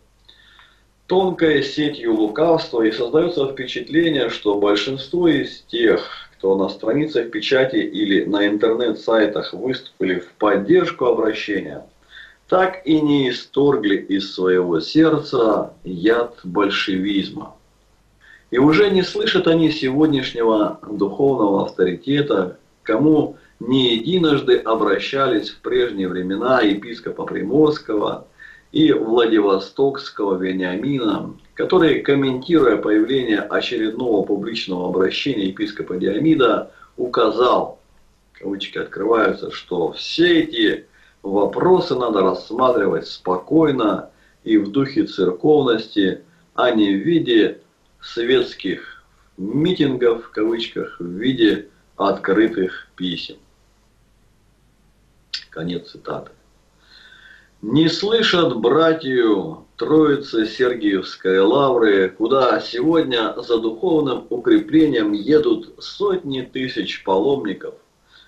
тонкой сетью лукавства и создается впечатление, что большинство из тех, кто на страницах печати или на интернет-сайтах выступили в поддержку обращения, так и не исторгли из своего сердца яд большевизма. И уже не слышат они сегодняшнего духовного авторитета, кому не единожды обращались в прежние времена епископа Приморского и Владивостокского Вениамина, который, комментируя появление очередного публичного обращения епископа Диамида, указал, кавычки открываются, что все эти вопросы надо рассматривать спокойно и в духе церковности, а не в виде светских митингов, в кавычках, в виде открытых писем. Конец цитаты. Не слышат братью Троицы Сергиевской лавры, куда сегодня за духовным укреплением едут сотни тысяч паломников,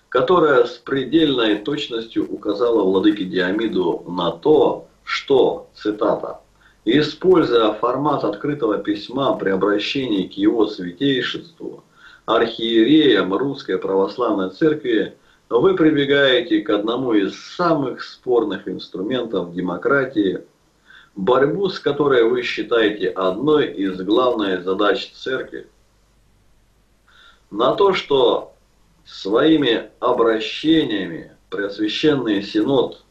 которая с предельной точностью указала владыке Диамиду на то, что, цитата, Используя формат открытого письма при обращении к его святейшеству, архиереям Русской Православной Церкви, вы прибегаете к одному из самых спорных инструментов демократии, борьбу с которой вы считаете одной из главных задач Церкви. На то, что своими обращениями Преосвященный Синод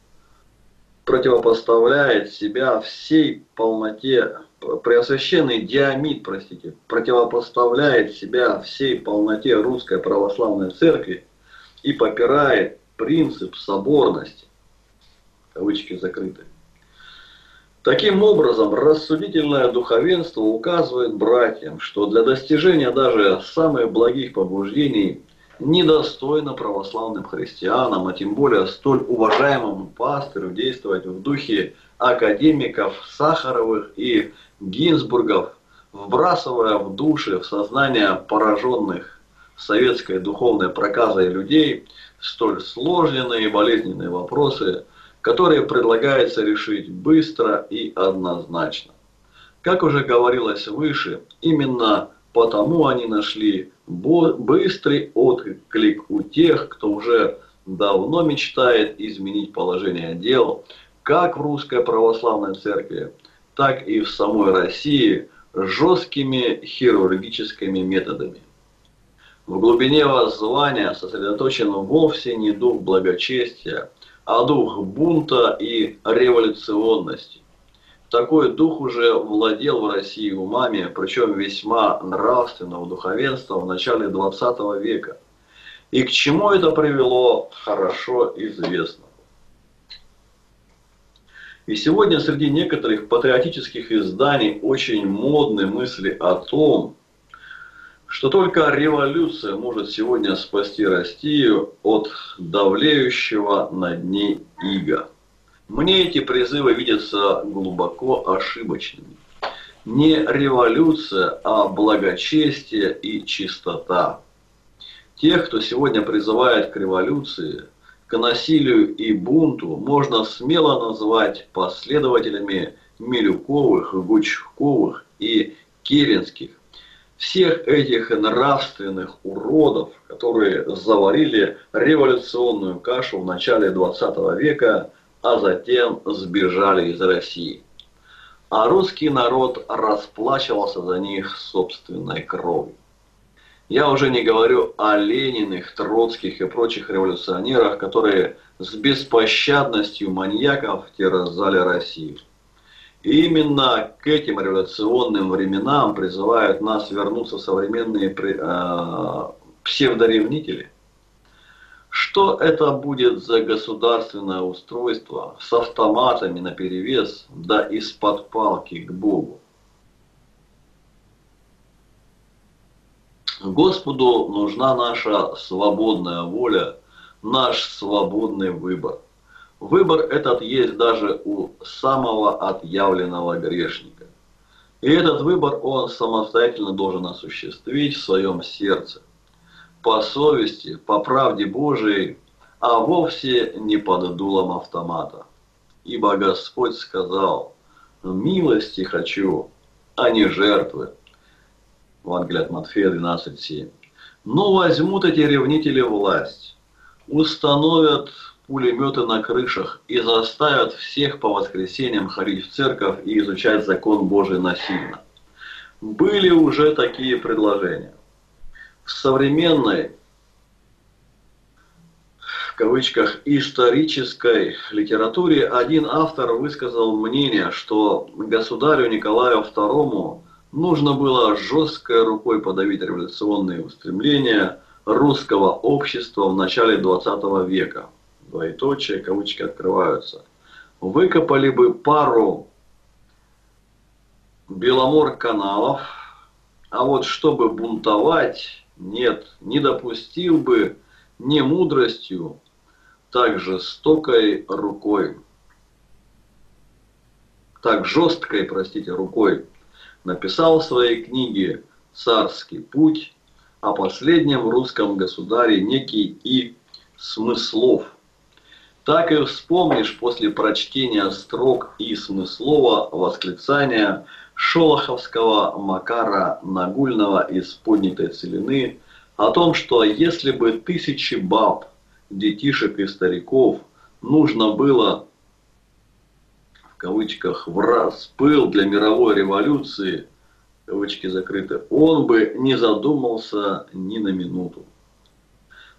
противопоставляет себя всей полноте, Преосвященный Диамид, простите, противопоставляет себя всей полноте Русской Православной Церкви и попирает принцип соборности, кавычки закрыты, Таким образом, рассудительное духовенство указывает братьям, что для достижения даже самых благих побуждений недостойно православным христианам, а тем более столь уважаемому пастырю действовать в духе академиков Сахаровых и Гинзбургов, вбрасывая в души, в сознание пораженных советской духовной проказой людей столь сложные и болезненные вопросы, которые предлагается решить быстро и однозначно. Как уже говорилось выше, именно потому они нашли быстрый отклик у тех, кто уже давно мечтает изменить положение дел, как в Русской Православной Церкви, так и в самой России жесткими хирургическими методами. В глубине воззвания сосредоточен вовсе не дух благочестия, а дух бунта и революционности. Такой дух уже владел в России умами, причем весьма нравственного духовенства в начале 20 века. И к чему это привело, хорошо известно. И сегодня среди некоторых патриотических изданий очень модны мысли о том, что только революция может сегодня спасти Россию от давлеющего над ней ига. Мне эти призывы видятся глубоко ошибочными. Не революция, а благочестие и чистота. Тех, кто сегодня призывает к революции, к насилию и бунту, можно смело назвать последователями Милюковых, Гучковых и Керенских. Всех этих нравственных уродов, которые заварили революционную кашу в начале 20 века – а затем сбежали из России. А русский народ расплачивался за них собственной кровью. Я уже не говорю о Лениных, Троцких и прочих революционерах, которые с беспощадностью маньяков терзали Россию. И именно к этим революционным временам призывают нас вернуться современные э, псевдоревнители – что это будет за государственное устройство с автоматами на перевес, да из-под палки к Богу? Господу нужна наша свободная воля, наш свободный выбор. Выбор этот есть даже у самого отъявленного грешника. И этот выбор он самостоятельно должен осуществить в своем сердце по совести, по правде Божией, а вовсе не под дулом автомата. Ибо Господь сказал, милости хочу, а не жертвы. Евангелие от Матфея 12.7. Но возьмут эти ревнители власть, установят пулеметы на крышах и заставят всех по воскресеньям ходить в церковь и изучать закон Божий насильно. Были уже такие предложения в современной, в кавычках, исторической литературе один автор высказал мнение, что государю Николаю II нужно было жесткой рукой подавить революционные устремления русского общества в начале 20 века. Двоеточие, кавычки открываются. Выкопали бы пару Беломор-каналов, а вот чтобы бунтовать, нет, не допустил бы не мудростью, так жестокой рукой, так жесткой, простите, рукой, написал в своей книге «Царский путь» о последнем русском государе некий И. Смыслов. Так и вспомнишь после прочтения строк И. Смыслова восклицания шолоховского Макара Нагульного из поднятой целины о том, что если бы тысячи баб, детишек и стариков нужно было в кавычках в раз пыл для мировой революции, кавычки закрыты, он бы не задумался ни на минуту.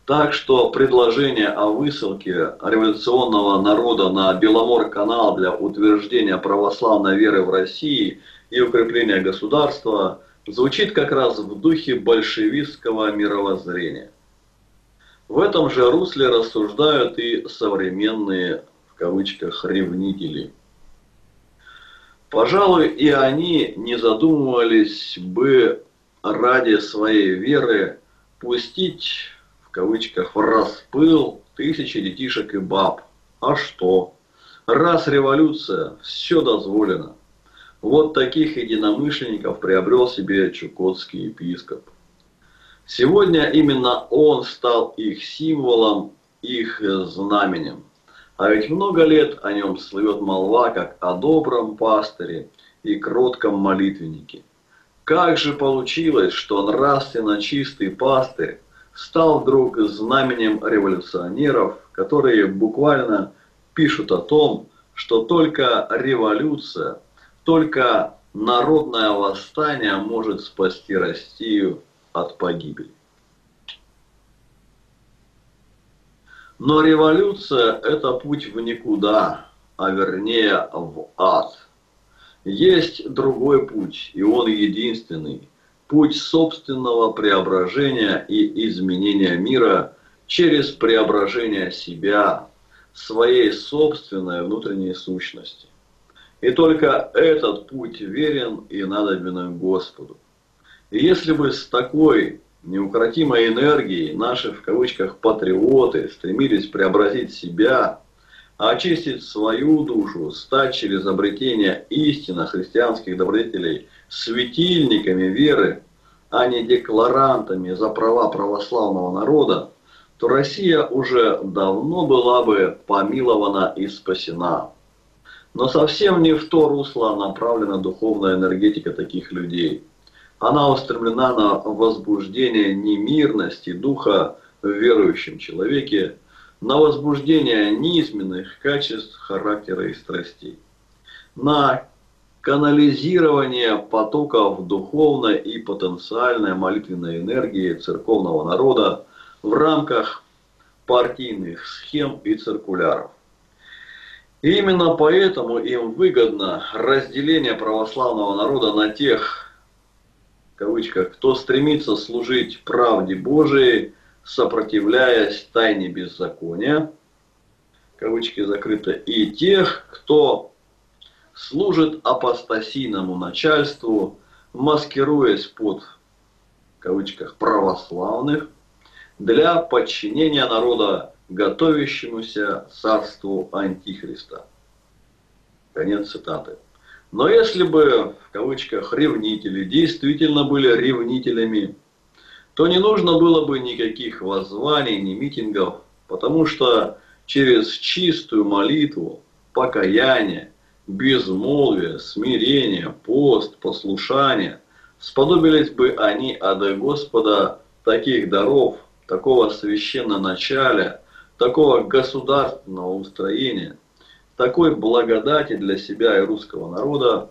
Так что предложение о высылке революционного народа на Беломор-канал для утверждения православной веры в России – и укрепления государства звучит как раз в духе большевистского мировоззрения. В этом же русле рассуждают и современные, в кавычках, ревнители. Пожалуй, и они не задумывались бы ради своей веры пустить, в кавычках, в распыл тысячи детишек и баб. А что? Раз революция, все дозволено. Вот таких единомышленников приобрел себе чукотский епископ. Сегодня именно он стал их символом, их знаменем. А ведь много лет о нем слывет молва, как о добром пастыре и кротком молитвеннике. Как же получилось, что нравственно чистый пастырь стал вдруг знаменем революционеров, которые буквально пишут о том, что только революция, только народное восстание может спасти Россию от погибели. Но революция – это путь в никуда, а вернее в ад. Есть другой путь, и он единственный. Путь собственного преображения и изменения мира через преображение себя, своей собственной внутренней сущности. И только этот путь верен и надобен Господу. И если бы с такой неукротимой энергией наши, в кавычках, патриоты стремились преобразить себя, очистить свою душу, стать через обретение истинно христианских добродетелей светильниками веры, а не декларантами за права православного народа, то Россия уже давно была бы помилована и спасена. Но совсем не в то русло направлена духовная энергетика таких людей. Она устремлена на возбуждение немирности духа в верующем человеке, на возбуждение низменных качеств характера и страстей, на канализирование потоков духовной и потенциальной молитвенной энергии церковного народа в рамках партийных схем и циркуляров. Именно поэтому им выгодно разделение православного народа на тех, в кавычках, кто стремится служить правде Божией, сопротивляясь тайне беззакония, кавычки закрыты, и тех, кто служит апостасийному начальству, маскируясь под, в кавычках, православных, для подчинения народа готовящемуся царству Антихриста. Конец цитаты. Но если бы, в кавычках, ревнители действительно были ревнителями, то не нужно было бы никаких воззваний, ни митингов, потому что через чистую молитву, покаяние, безмолвие, смирение, пост, послушание сподобились бы они от Господа таких даров, такого священноначалия, такого государственного устроения, такой благодати для себя и русского народа,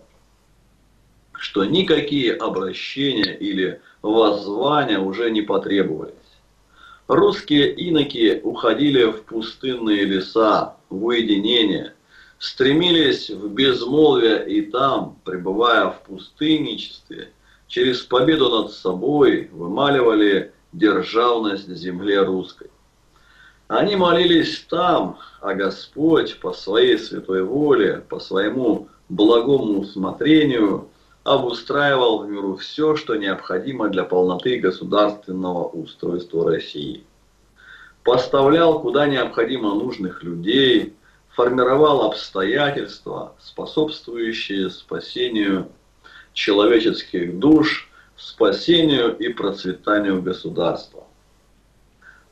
что никакие обращения или воззвания уже не потребовались. Русские иноки уходили в пустынные леса, в уединение, стремились в безмолвие и там, пребывая в пустынничестве, через победу над собой вымаливали державность земле русской. Они молились там, а Господь по своей святой воле, по своему благому усмотрению обустраивал в миру все, что необходимо для полноты государственного устройства России. Поставлял куда необходимо нужных людей, формировал обстоятельства, способствующие спасению человеческих душ, спасению и процветанию государства.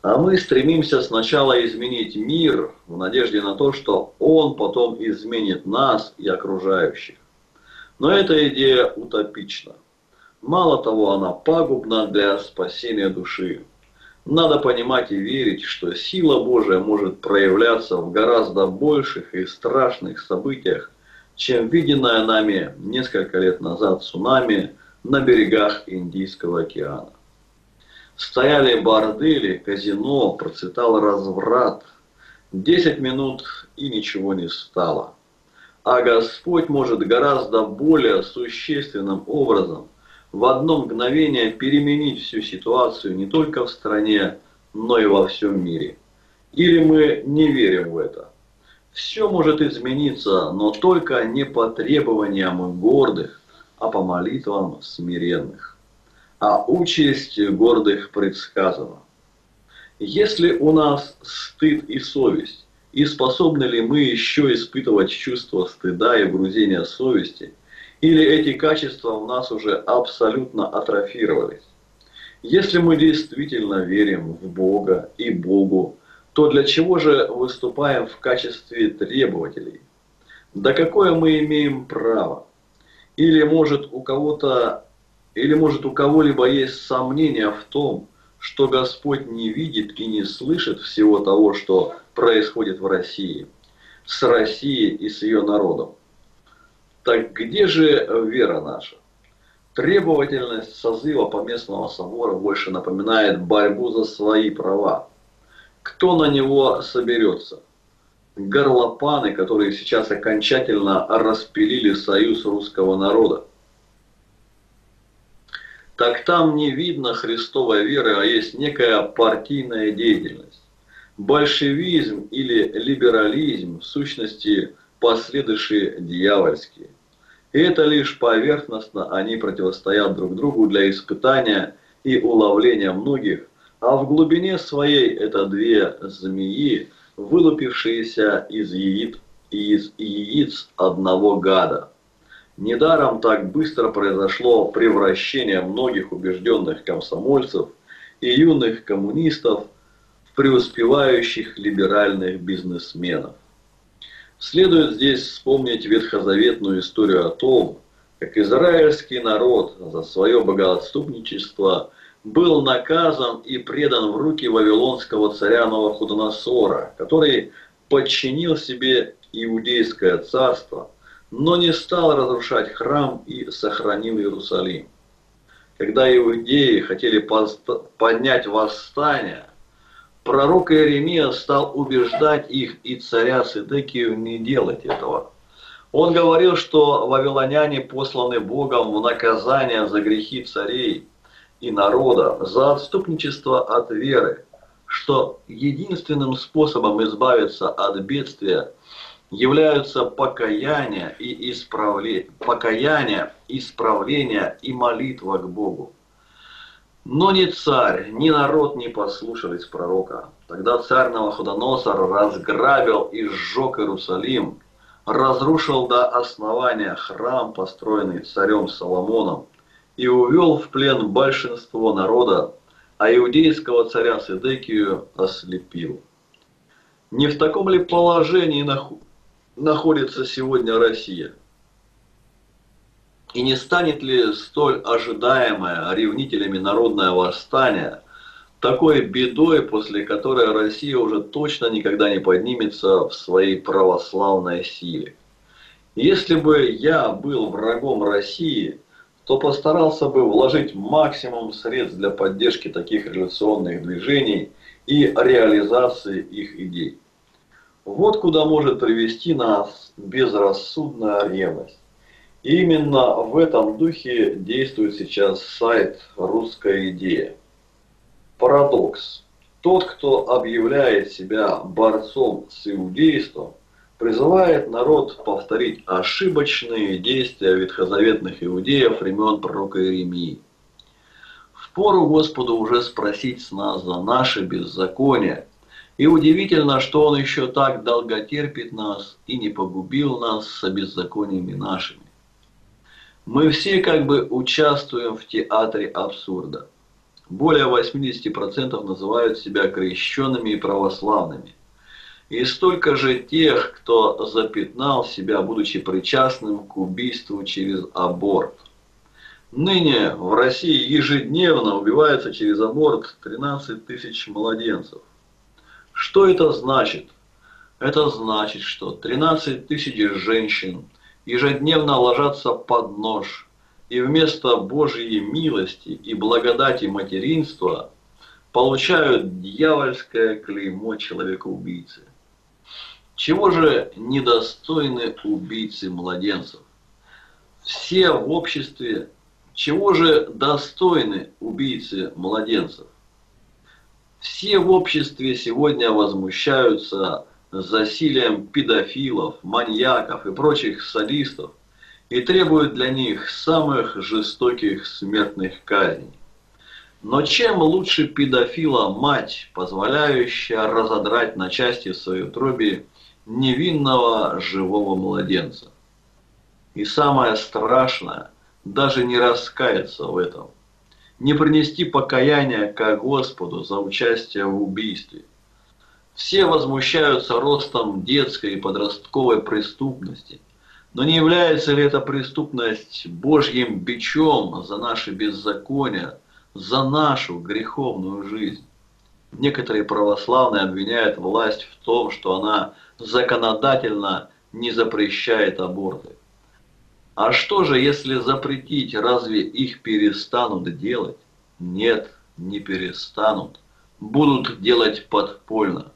А мы стремимся сначала изменить мир в надежде на то, что он потом изменит нас и окружающих. Но эта идея утопична. Мало того, она пагубна для спасения души. Надо понимать и верить, что сила Божия может проявляться в гораздо больших и страшных событиях, чем виденное нами несколько лет назад цунами на берегах Индийского океана. Стояли бордели, казино, процветал разврат. Десять минут и ничего не стало. А Господь может гораздо более существенным образом в одно мгновение переменить всю ситуацию не только в стране, но и во всем мире. Или мы не верим в это? Все может измениться, но только не по требованиям гордых, а по молитвам смиренных. А участь гордых предсказана. Если у нас стыд и совесть, и способны ли мы еще испытывать чувство стыда и грузения совести, или эти качества у нас уже абсолютно атрофировались? Если мы действительно верим в Бога и Богу, то для чего же выступаем в качестве требователей? Да какое мы имеем право? Или может у кого-то, или может у кого-либо есть сомнения в том, что Господь не видит и не слышит всего того, что происходит в России, с Россией и с ее народом. Так где же вера наша? Требовательность созыва поместного собора больше напоминает борьбу за свои права. Кто на него соберется? Горлопаны, которые сейчас окончательно распилили союз русского народа. Так там не видно христовой веры, а есть некая партийная деятельность. Большевизм или либерализм в сущности последующие дьявольские. И это лишь поверхностно они противостоят друг другу для испытания и уловления многих, а в глубине своей это две змеи, вылупившиеся из яиц, из яиц одного гада. Недаром так быстро произошло превращение многих убежденных комсомольцев и юных коммунистов в преуспевающих либеральных бизнесменов. Следует здесь вспомнить ветхозаветную историю о том, как израильский народ за свое богоотступничество был наказан и предан в руки вавилонского царя Новоходоносора, который подчинил себе иудейское царство, но не стал разрушать храм и сохранил Иерусалим. Когда иудеи хотели поднять восстание – Пророк Иеремия стал убеждать их и царя Сидекию не делать этого. Он говорил, что вавилоняне посланы Богом в наказание за грехи царей и народа, за отступничество от веры, что единственным способом избавиться от бедствия являются покаяние и исправление, покаяние, исправление и молитва к Богу. Но ни царь, ни народ не послушались пророка. Тогда царь Навуходоносор разграбил и сжег Иерусалим, разрушил до основания храм, построенный царем Соломоном, и увел в плен большинство народа, а иудейского царя Сидекию ослепил. Не в таком ли положении находится сегодня Россия? И не станет ли столь ожидаемое ревнителями народное восстание такой бедой, после которой Россия уже точно никогда не поднимется в своей православной силе? Если бы я был врагом России, то постарался бы вложить максимум средств для поддержки таких революционных движений и реализации их идей. Вот куда может привести нас безрассудная ревность. Именно в этом духе действует сейчас сайт «Русская идея». Парадокс. Тот, кто объявляет себя борцом с иудейством, призывает народ повторить ошибочные действия ветхозаветных иудеев времен пророка Иеремии. Впору Господу уже спросить с нас за наши беззакония, и удивительно, что Он еще так долго терпит нас и не погубил нас со беззакониями нашими. Мы все как бы участвуем в театре абсурда. Более 80% называют себя крещенными и православными. И столько же тех, кто запятнал себя, будучи причастным к убийству через аборт. Ныне в России ежедневно убивается через аборт 13 тысяч младенцев. Что это значит? Это значит, что 13 тысяч женщин ежедневно ложатся под нож, и вместо Божьей милости и благодати материнства получают дьявольское клеймо человека-убийцы. Чего же недостойны убийцы младенцев? Все в обществе, чего же достойны убийцы младенцев? Все в обществе сегодня возмущаются засилием педофилов, маньяков и прочих садистов и требует для них самых жестоких смертных казней. Но чем лучше педофила мать, позволяющая разодрать на части в своей утробе невинного живого младенца? И самое страшное, даже не раскаяться в этом, не принести покаяние к Господу за участие в убийстве. Все возмущаются ростом детской и подростковой преступности, но не является ли эта преступность Божьим бичом за наши беззакония, за нашу греховную жизнь? Некоторые православные обвиняют власть в том, что она законодательно не запрещает аборты. А что же, если запретить, разве их перестанут делать? Нет, не перестанут. Будут делать подпольно.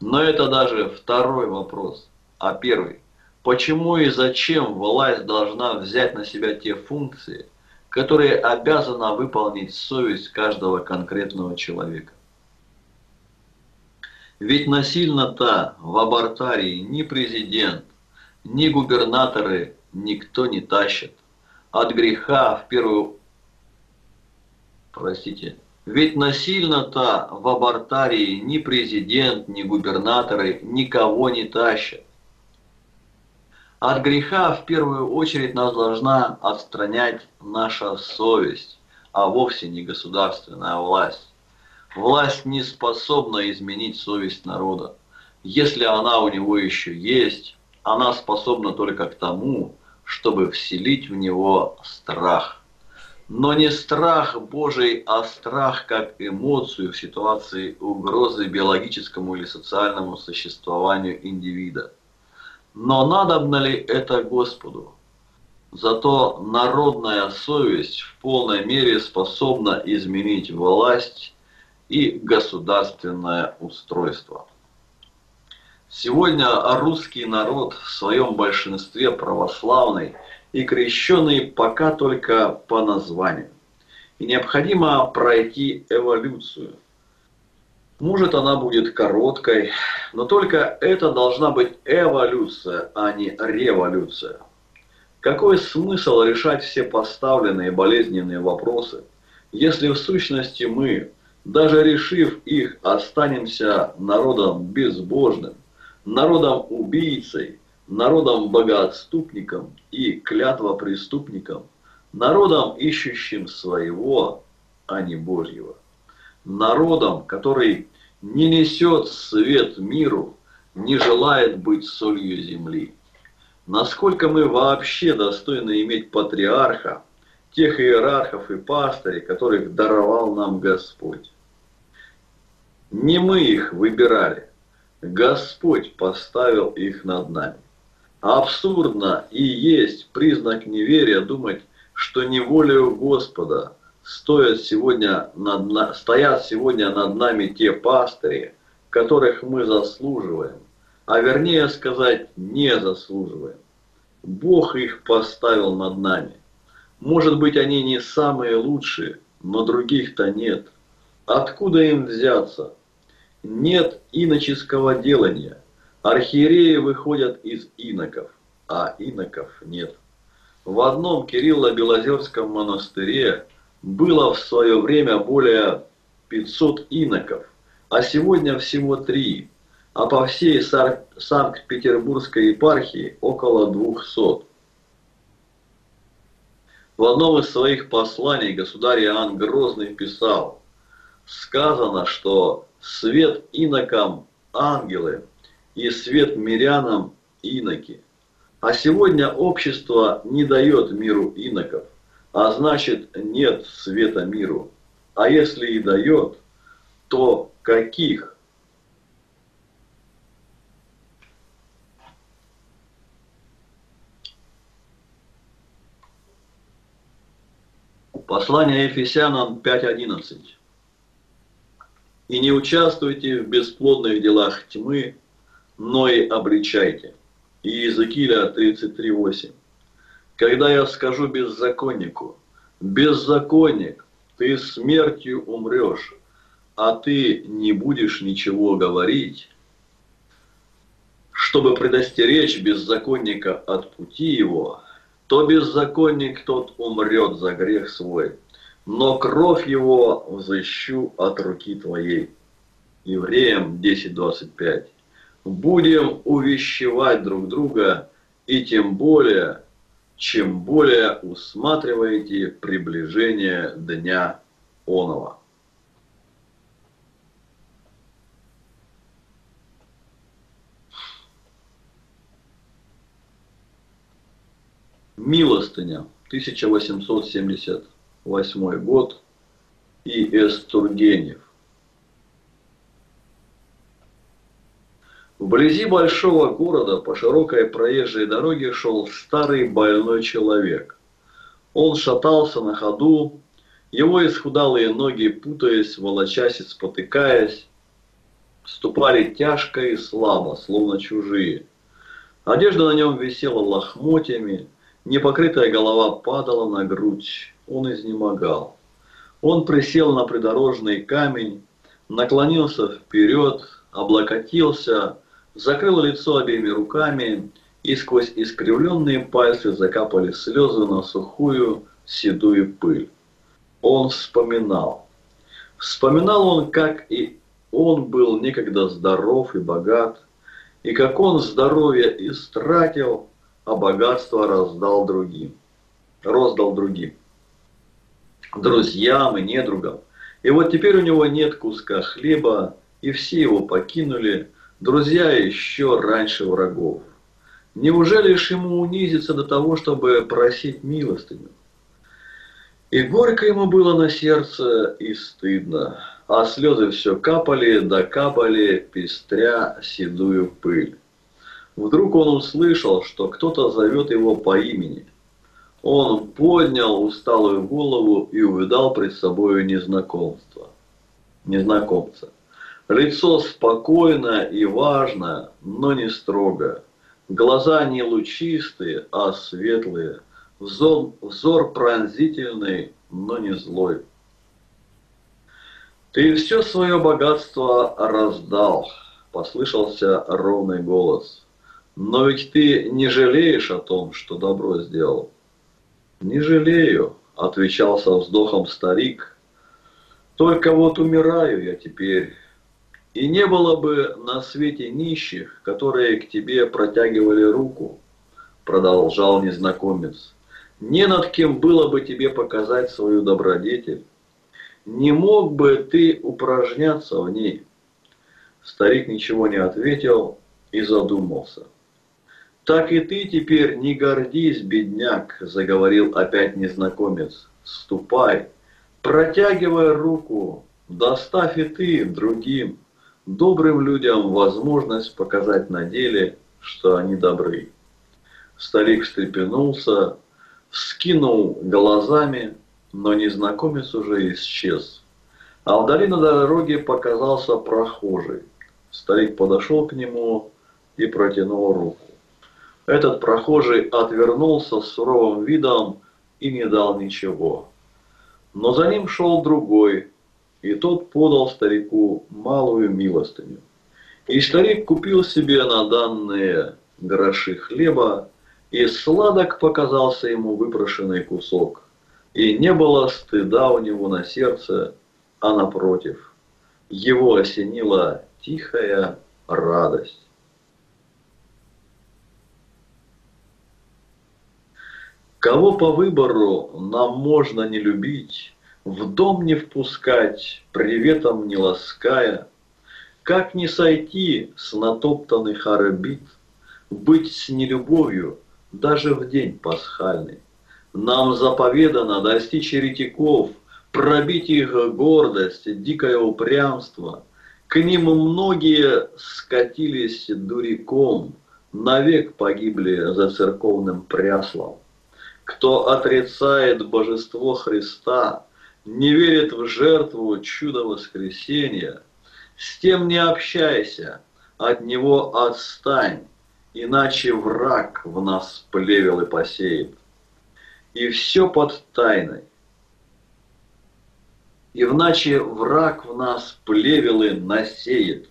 Но это даже второй вопрос. А первый. Почему и зачем власть должна взять на себя те функции, которые обязана выполнить совесть каждого конкретного человека? Ведь насильно-то в абортарии ни президент, ни губернаторы никто не тащит. От греха в первую... Простите. Ведь насильно-то в абортарии ни президент, ни губернаторы никого не тащат. От греха в первую очередь нас должна отстранять наша совесть, а вовсе не государственная власть. Власть не способна изменить совесть народа. Если она у него еще есть, она способна только к тому, чтобы вселить в него страх. Но не страх Божий, а страх как эмоцию в ситуации угрозы биологическому или социальному существованию индивида. Но надобно ли это Господу? Зато народная совесть в полной мере способна изменить власть и государственное устройство. Сегодня русский народ в своем большинстве православный и крещенный пока только по названию. И необходимо пройти эволюцию. Может она будет короткой, но только это должна быть эволюция, а не революция. Какой смысл решать все поставленные болезненные вопросы, если в сущности мы, даже решив их, останемся народом безбожным, народом-убийцей, народом-богоотступником и клятвопреступником, народом, ищущим своего, а не Божьего, народом, который не несет свет миру, не желает быть солью земли. Насколько мы вообще достойны иметь патриарха, тех иерархов и пастырей, которых даровал нам Господь. Не мы их выбирали, Господь поставил их над нами. Абсурдно и есть признак неверия думать, что неволею Господа стоят сегодня, над, стоят сегодня над нами те пастыри, которых мы заслуживаем, а вернее сказать, не заслуживаем. Бог их поставил над нами. Может быть, они не самые лучшие, но других-то нет. Откуда им взяться? Нет иноческого делания. Архиереи выходят из иноков, а иноков нет. В одном Кирилло-Белозерском монастыре было в свое время более 500 иноков, а сегодня всего три, а по всей Санкт-Петербургской епархии около 200. В одном из своих посланий государь Иоанн Грозный писал, сказано, что свет инокам ангелы и свет мирянам иноки. А сегодня общество не дает миру иноков, а значит нет света миру. А если и дает, то каких? Послание Ефесянам 5.11 и не участвуйте в бесплодных делах тьмы, но и обречайте. Иезекииля 33.8. Когда я скажу беззаконнику, беззаконник, ты смертью умрешь, а ты не будешь ничего говорить, чтобы предостеречь беззаконника от пути его, то беззаконник тот умрет за грех свой, но кровь его взыщу от руки твоей. Евреям 10.25. Будем увещевать друг друга, и тем более, чем более усматриваете приближение дня оного. Милостыня, 1878 год, И. С. Тургенев. Вблизи большого города по широкой проезжей дороге шел старый больной человек. Он шатался на ходу, его исхудалые ноги, путаясь, волочась и спотыкаясь, ступали тяжко и слабо, словно чужие. Одежда на нем висела лохмотьями, Непокрытая голова падала на грудь, он изнемогал. Он присел на придорожный камень, наклонился вперед, облокотился, закрыл лицо обеими руками, и сквозь искривленные пальцы закапали слезы на сухую седую пыль. Он вспоминал. Вспоминал он, как и он был некогда здоров и богат, и как он здоровье истратил, а богатство раздал другим. Роздал другим. Друзьям и недругам. И вот теперь у него нет куска хлеба, и все его покинули, друзья еще раньше врагов. Неужели ж ему унизиться до того, чтобы просить милостыню? И горько ему было на сердце, и стыдно, а слезы все капали да капали, пестря седую пыль. Вдруг он услышал, что кто-то зовет его по имени. Он поднял усталую голову и увидал пред собой незнакомство. Незнакомца. Лицо спокойное и важное, но не строгое. Глаза не лучистые, а светлые. Взор, взор пронзительный, но не злой. «Ты все свое богатство раздал», – послышался ровный голос. Но ведь ты не жалеешь о том, что добро сделал? Не жалею, отвечал со вздохом старик. Только вот умираю я теперь. И не было бы на свете нищих, которые к тебе протягивали руку, продолжал незнакомец. Не над кем было бы тебе показать свою добродетель. Не мог бы ты упражняться в ней. Старик ничего не ответил и задумался. «Так и ты теперь не гордись, бедняк», – заговорил опять незнакомец. «Ступай, протягивай руку, доставь и ты другим, добрым людям возможность показать на деле, что они добры». Старик встрепенулся, скинул глазами, но незнакомец уже исчез. А вдали на дороге показался прохожий. Старик подошел к нему и протянул руку. Этот прохожий отвернулся с суровым видом и не дал ничего. Но за ним шел другой, и тот подал старику малую милостыню. И старик купил себе на данные гроши хлеба, и сладок показался ему выпрошенный кусок. И не было стыда у него на сердце, а напротив, его осенила тихая радость. Кого по выбору нам можно не любить, В дом не впускать, приветом не лаская, Как не сойти с натоптанных орбит, Быть с нелюбовью даже в день пасхальный. Нам заповедано достичь еретиков, Пробить их гордость, дикое упрямство. К ним многие скатились дуриком, Навек погибли за церковным пряслом. Кто отрицает божество Христа, не верит в жертву чуда воскресения, с тем не общайся, от него отстань, иначе враг в нас плевел и посеет. И все под тайной. Иначе враг в нас плевелы насеет.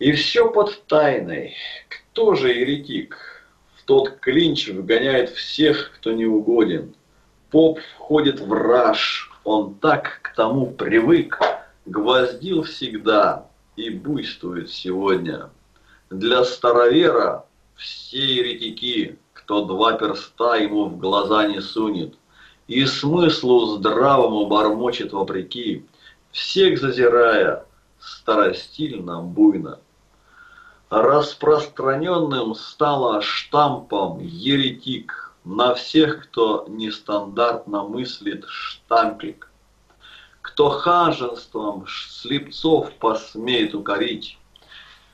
И все под тайной. Кто же еретик? Тот клинч вгоняет всех, кто не угоден. Поп входит в раж, он так к тому привык, гвоздил всегда и буйствует сегодня. Для старовера все еретики, кто два перста ему в глаза не сунет, и смыслу здравому бормочет вопреки, всех зазирая старостильно, буйно. Распространенным стало штампом еретик на всех, кто нестандартно мыслит штампик. Кто хаженством слепцов посмеет укорить,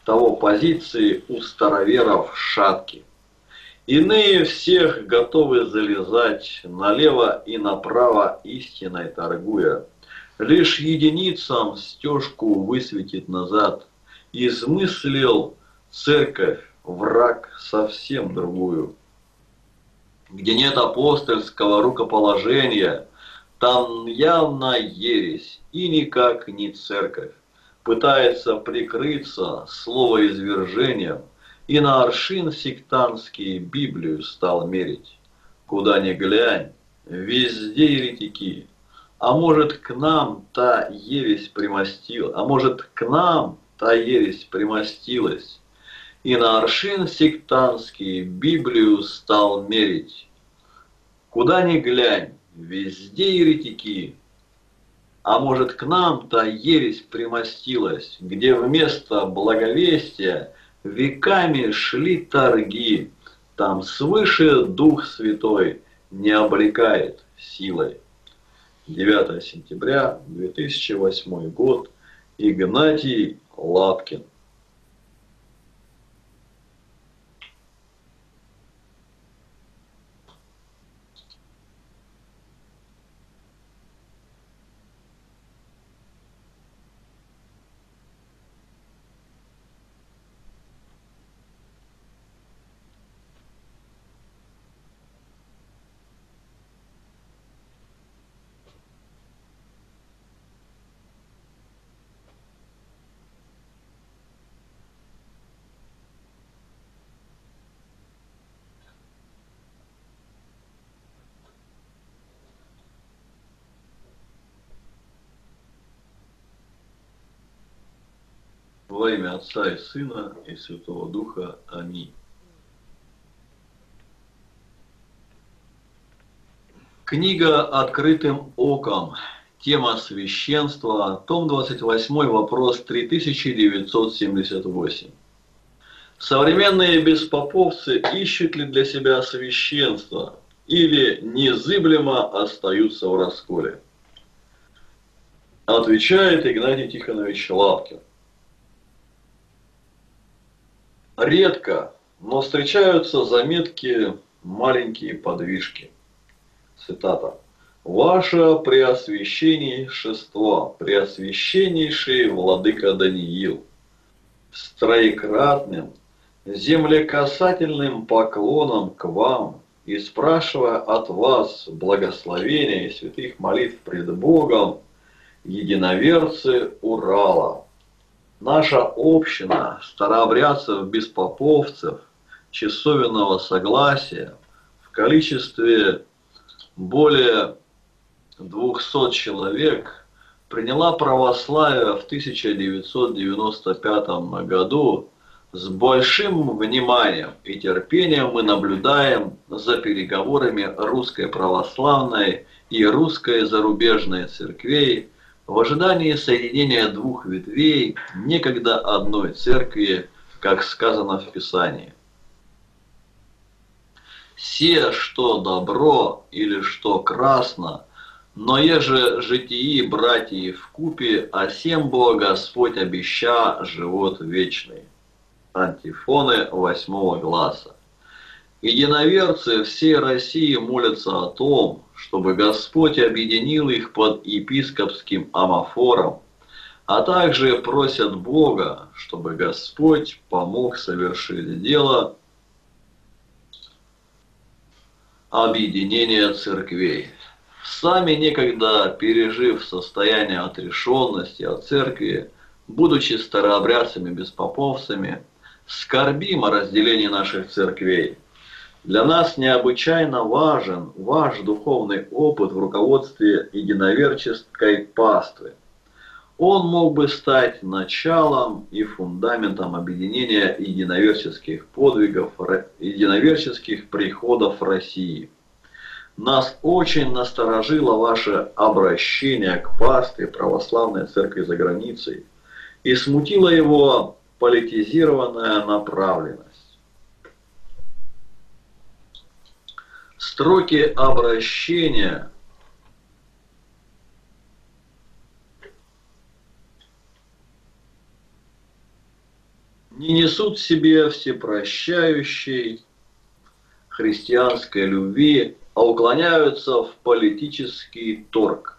того позиции у староверов шатки. Иные всех готовы залезать налево и направо истиной торгуя. Лишь единицам стежку высветит назад. Измыслил церковь, враг совсем другую. Где нет апостольского рукоположения, там явно ересь и никак не церковь. Пытается прикрыться словоизвержением, и на аршин сектантский Библию стал мерить. Куда ни глянь, везде еретики. А может, к нам та ересь примостила, а может, к нам та ересь примостилась и на аршин сектантский Библию стал мерить. Куда ни глянь, везде еретики. А может, к нам та ересь примостилась, где вместо благовестия веками шли торги, там свыше Дух Святой не облекает силой. 9 сентября 2008 год. Игнатий Лапкин. Во имя Отца и Сына и Святого Духа. Аминь. Книга «Открытым оком». Тема священства. Том 28, вопрос 3978. Современные беспоповцы ищут ли для себя священство или незыблемо остаются в расколе? Отвечает Игнатий Тихонович Лапкин. Редко, но встречаются заметки маленькие подвижки. Цитата. «Ваше Преосвященнейшество, Преосвященнейший Владыка Даниил, с троекратным, землекасательным поклоном к вам и спрашивая от вас благословения и святых молитв пред Богом, единоверцы Урала, Наша община старообрядцев-беспоповцев часовенного согласия в количестве более 200 человек приняла православие в 1995 году с большим вниманием и терпением мы наблюдаем за переговорами русской православной и русской зарубежной церквей в ожидании соединения двух ветвей некогда одной церкви, как сказано в Писании. «Се, что добро или что красно, но еже житии братьи в купе, а всем Бога Господь обеща живот вечный». Антифоны восьмого глаза. Единоверцы всей России молятся о том, чтобы Господь объединил их под епископским амофором, а также просят Бога, чтобы Господь помог совершить дело объединения церквей. Сами некогда пережив состояние отрешенности от церкви, будучи старообрядцами-беспоповцами, скорбим о разделении наших церквей. Для нас необычайно важен ваш духовный опыт в руководстве единоверческой паствы. Он мог бы стать началом и фундаментом объединения единоверческих подвигов, единоверческих приходов России. Нас очень насторожило ваше обращение к пастве православной церкви за границей и смутила его политизированная направленность. Строки обращения не несут в себе всепрощающей христианской любви, а уклоняются в политический торг.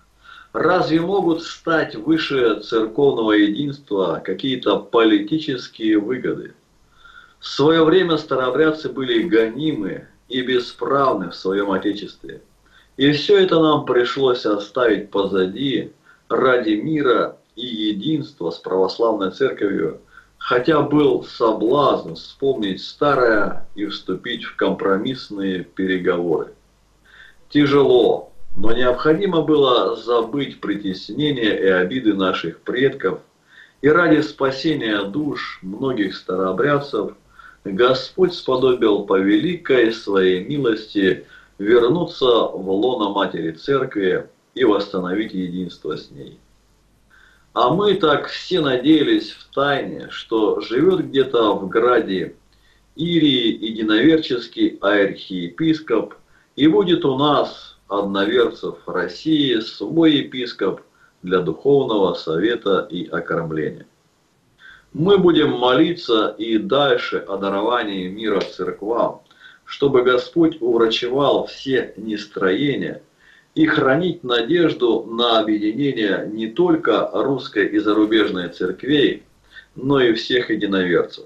Разве могут стать выше церковного единства какие-то политические выгоды? В свое время старообрядцы были гонимы и бесправны в своем Отечестве. И все это нам пришлось оставить позади ради мира и единства с православной церковью, хотя был соблазн вспомнить старое и вступить в компромиссные переговоры. Тяжело, но необходимо было забыть притеснения и обиды наших предков, и ради спасения душ многих старообрядцев – Господь сподобил по великой своей милости вернуться в лоно Матери Церкви и восстановить единство с ней. А мы так все надеялись в тайне, что живет где-то в граде Ирии единоверческий архиепископ, и будет у нас, одноверцев России, свой епископ для духовного совета и окормления. Мы будем молиться и дальше о даровании мира церквам, чтобы Господь уврачевал все нестроения и хранить надежду на объединение не только русской и зарубежной церквей, но и всех единоверцев.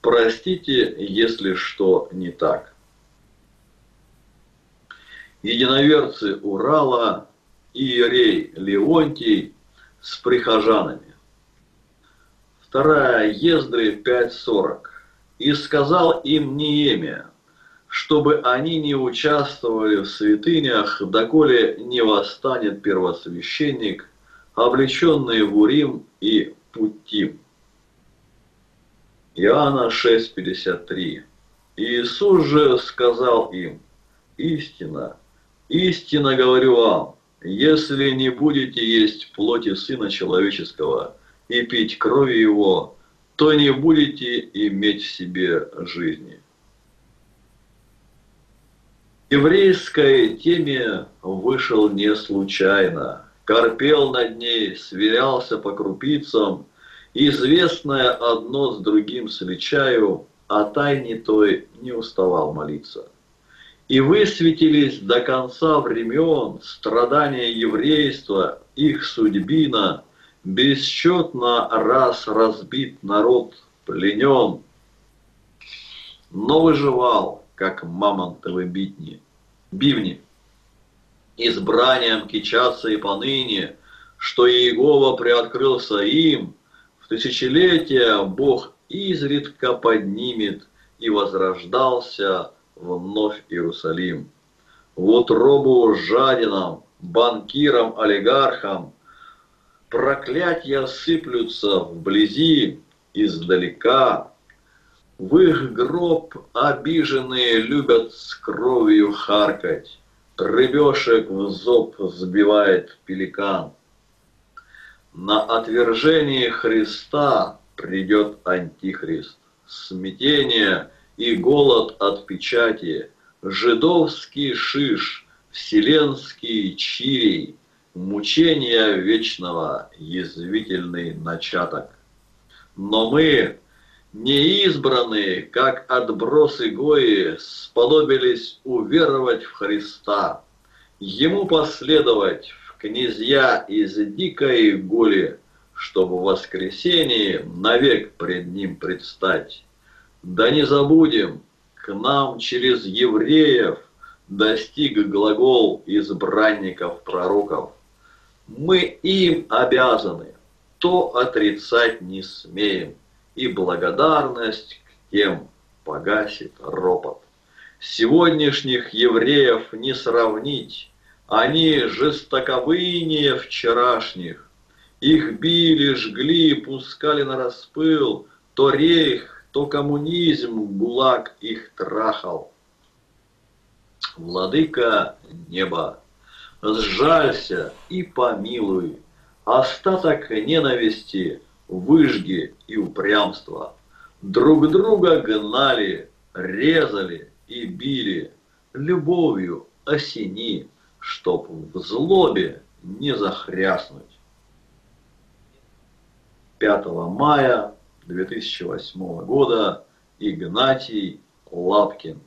Простите, если что не так. Единоверцы Урала, Иерей Леонтий с прихожанами. Вторая, Ездры 5.40. «И сказал им Неемия, чтобы они не участвовали в святынях, доколе не восстанет первосвященник, облеченный в Урим и Путим». Иоанна 6.53. Иисус же сказал им, «Истина, истина говорю вам, если не будете есть плоти Сына Человеческого, и пить крови его, то не будете иметь в себе жизни. Еврейской теме вышел не случайно. Корпел над ней, сверялся по крупицам, известное одно с другим сличаю, а тайне той не уставал молиться. И высветились до конца времен страдания еврейства, их судьбина – Бесчетно раз разбит народ, пленен, но выживал, как мамонтовы битни, бивни. Избранием кичатся и поныне, что Иегова приоткрылся им, в тысячелетия Бог изредка поднимет и возрождался вновь Иерусалим. Вот робу жадинам, банкирам, олигархам – проклятия сыплются вблизи, издалека. В их гроб обиженные любят с кровью харкать. Рыбешек в зоб сбивает пеликан. На отвержение Христа придет Антихрист. Смятение и голод от печати, жидовский шиш, вселенский чирий – мучения вечного, язвительный начаток. Но мы, неизбранные, как отбросы Гои, сподобились уверовать в Христа, Ему последовать в князья из дикой голи, чтобы в воскресении навек пред Ним предстать. Да не забудем, к нам через евреев достиг глагол избранников пророков – мы им обязаны. то отрицать не смеем, и благодарность к тем погасит ропот. Сегодняшних евреев не сравнить, они жестоковынее вчерашних. Их били, жгли, пускали на распыл, то рейх, то коммунизм, гулаг их трахал. Владыка неба, сжалься и помилуй, остаток ненависти, выжги и упрямства. Друг друга гнали, резали и били, любовью осени, чтоб в злобе не захряснуть. 5 мая 2008 года Игнатий Лапкин.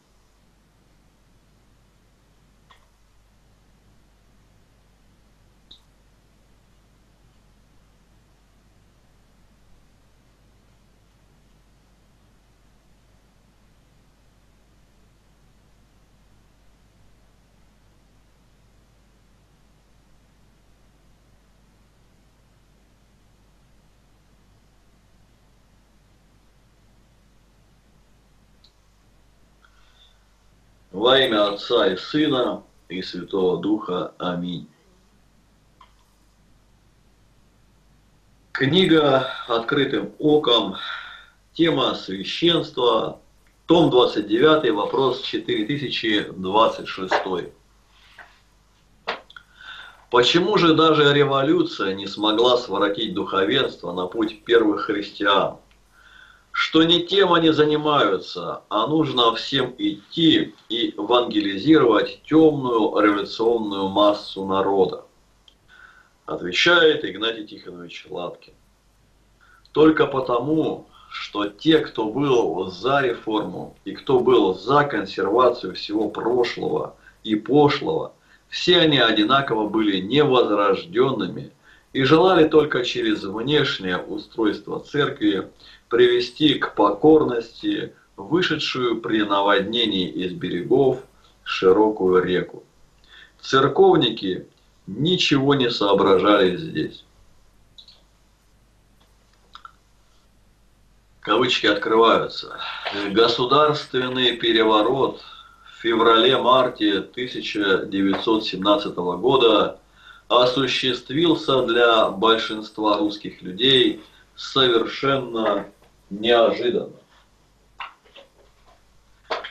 Во имя Отца и Сына и Святого Духа. Аминь. Книга «Открытым оком», тема священства, том 29, вопрос 4026. Почему же даже революция не смогла своротить духовенство на путь первых христиан? Что не тем они занимаются, а нужно всем идти и евангелизировать темную революционную массу народа. Отвечает Игнатий Тихонович Латкин. Только потому, что те, кто был за реформу и кто был за консервацию всего прошлого и пошлого, все они одинаково были невозрожденными и желали только через внешнее устройство церкви привести к покорности вышедшую при наводнении из берегов широкую реку. Церковники ничего не соображали здесь. Кавычки открываются. Государственный переворот в феврале-марте 1917 года осуществился для большинства русских людей совершенно неожиданно.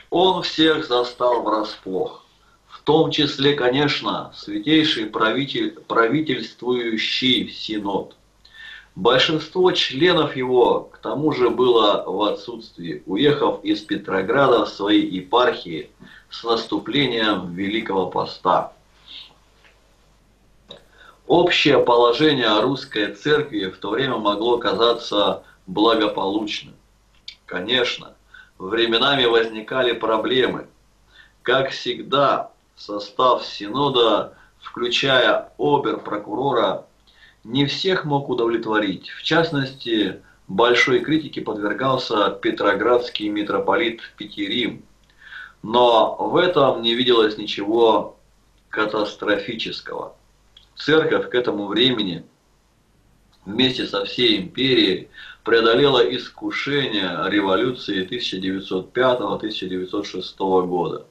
Он всех застал врасплох. В том числе, конечно, святейший правитель, правительствующий Синод. Большинство членов его, к тому же, было в отсутствии, уехав из Петрограда в свои епархии с наступлением Великого Поста. Общее положение русской церкви в то время могло казаться благополучным. Конечно, временами возникали проблемы. Как всегда, состав Синода, включая обер-прокурора, не всех мог удовлетворить. В частности, большой критике подвергался петроградский митрополит Петерим. Но в этом не виделось ничего катастрофического. Церковь к этому времени вместе со всей империей преодолела искушение революции 1905-1906 года.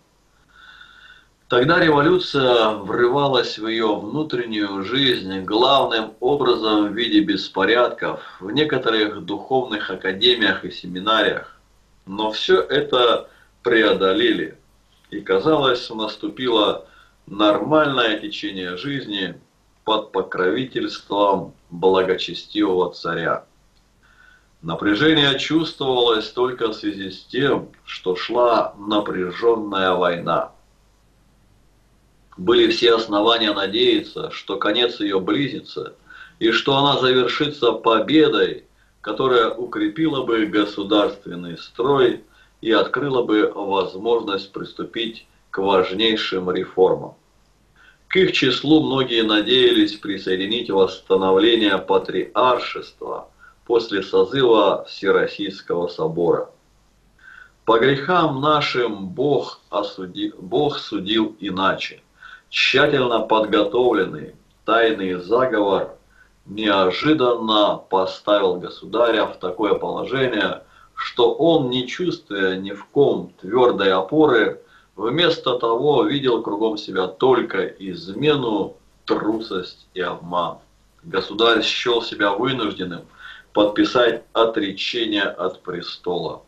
Тогда революция врывалась в ее внутреннюю жизнь главным образом в виде беспорядков в некоторых духовных академиях и семинариях. Но все это преодолели, и казалось, наступило нормальное течение жизни под покровительством благочестивого царя. Напряжение чувствовалось только в связи с тем, что шла напряженная война. Были все основания надеяться, что конец ее близится, и что она завершится победой, которая укрепила бы государственный строй и открыла бы возможность приступить к важнейшим реформам. К их числу многие надеялись присоединить восстановление патриаршества – после созыва Всероссийского собора. По грехам нашим Бог, осуди, Бог судил иначе. Тщательно подготовленный тайный заговор неожиданно поставил государя в такое положение, что он, не чувствуя ни в ком твердой опоры, вместо того видел кругом себя только измену, трусость и обман. Государь счел себя вынужденным подписать отречение от престола.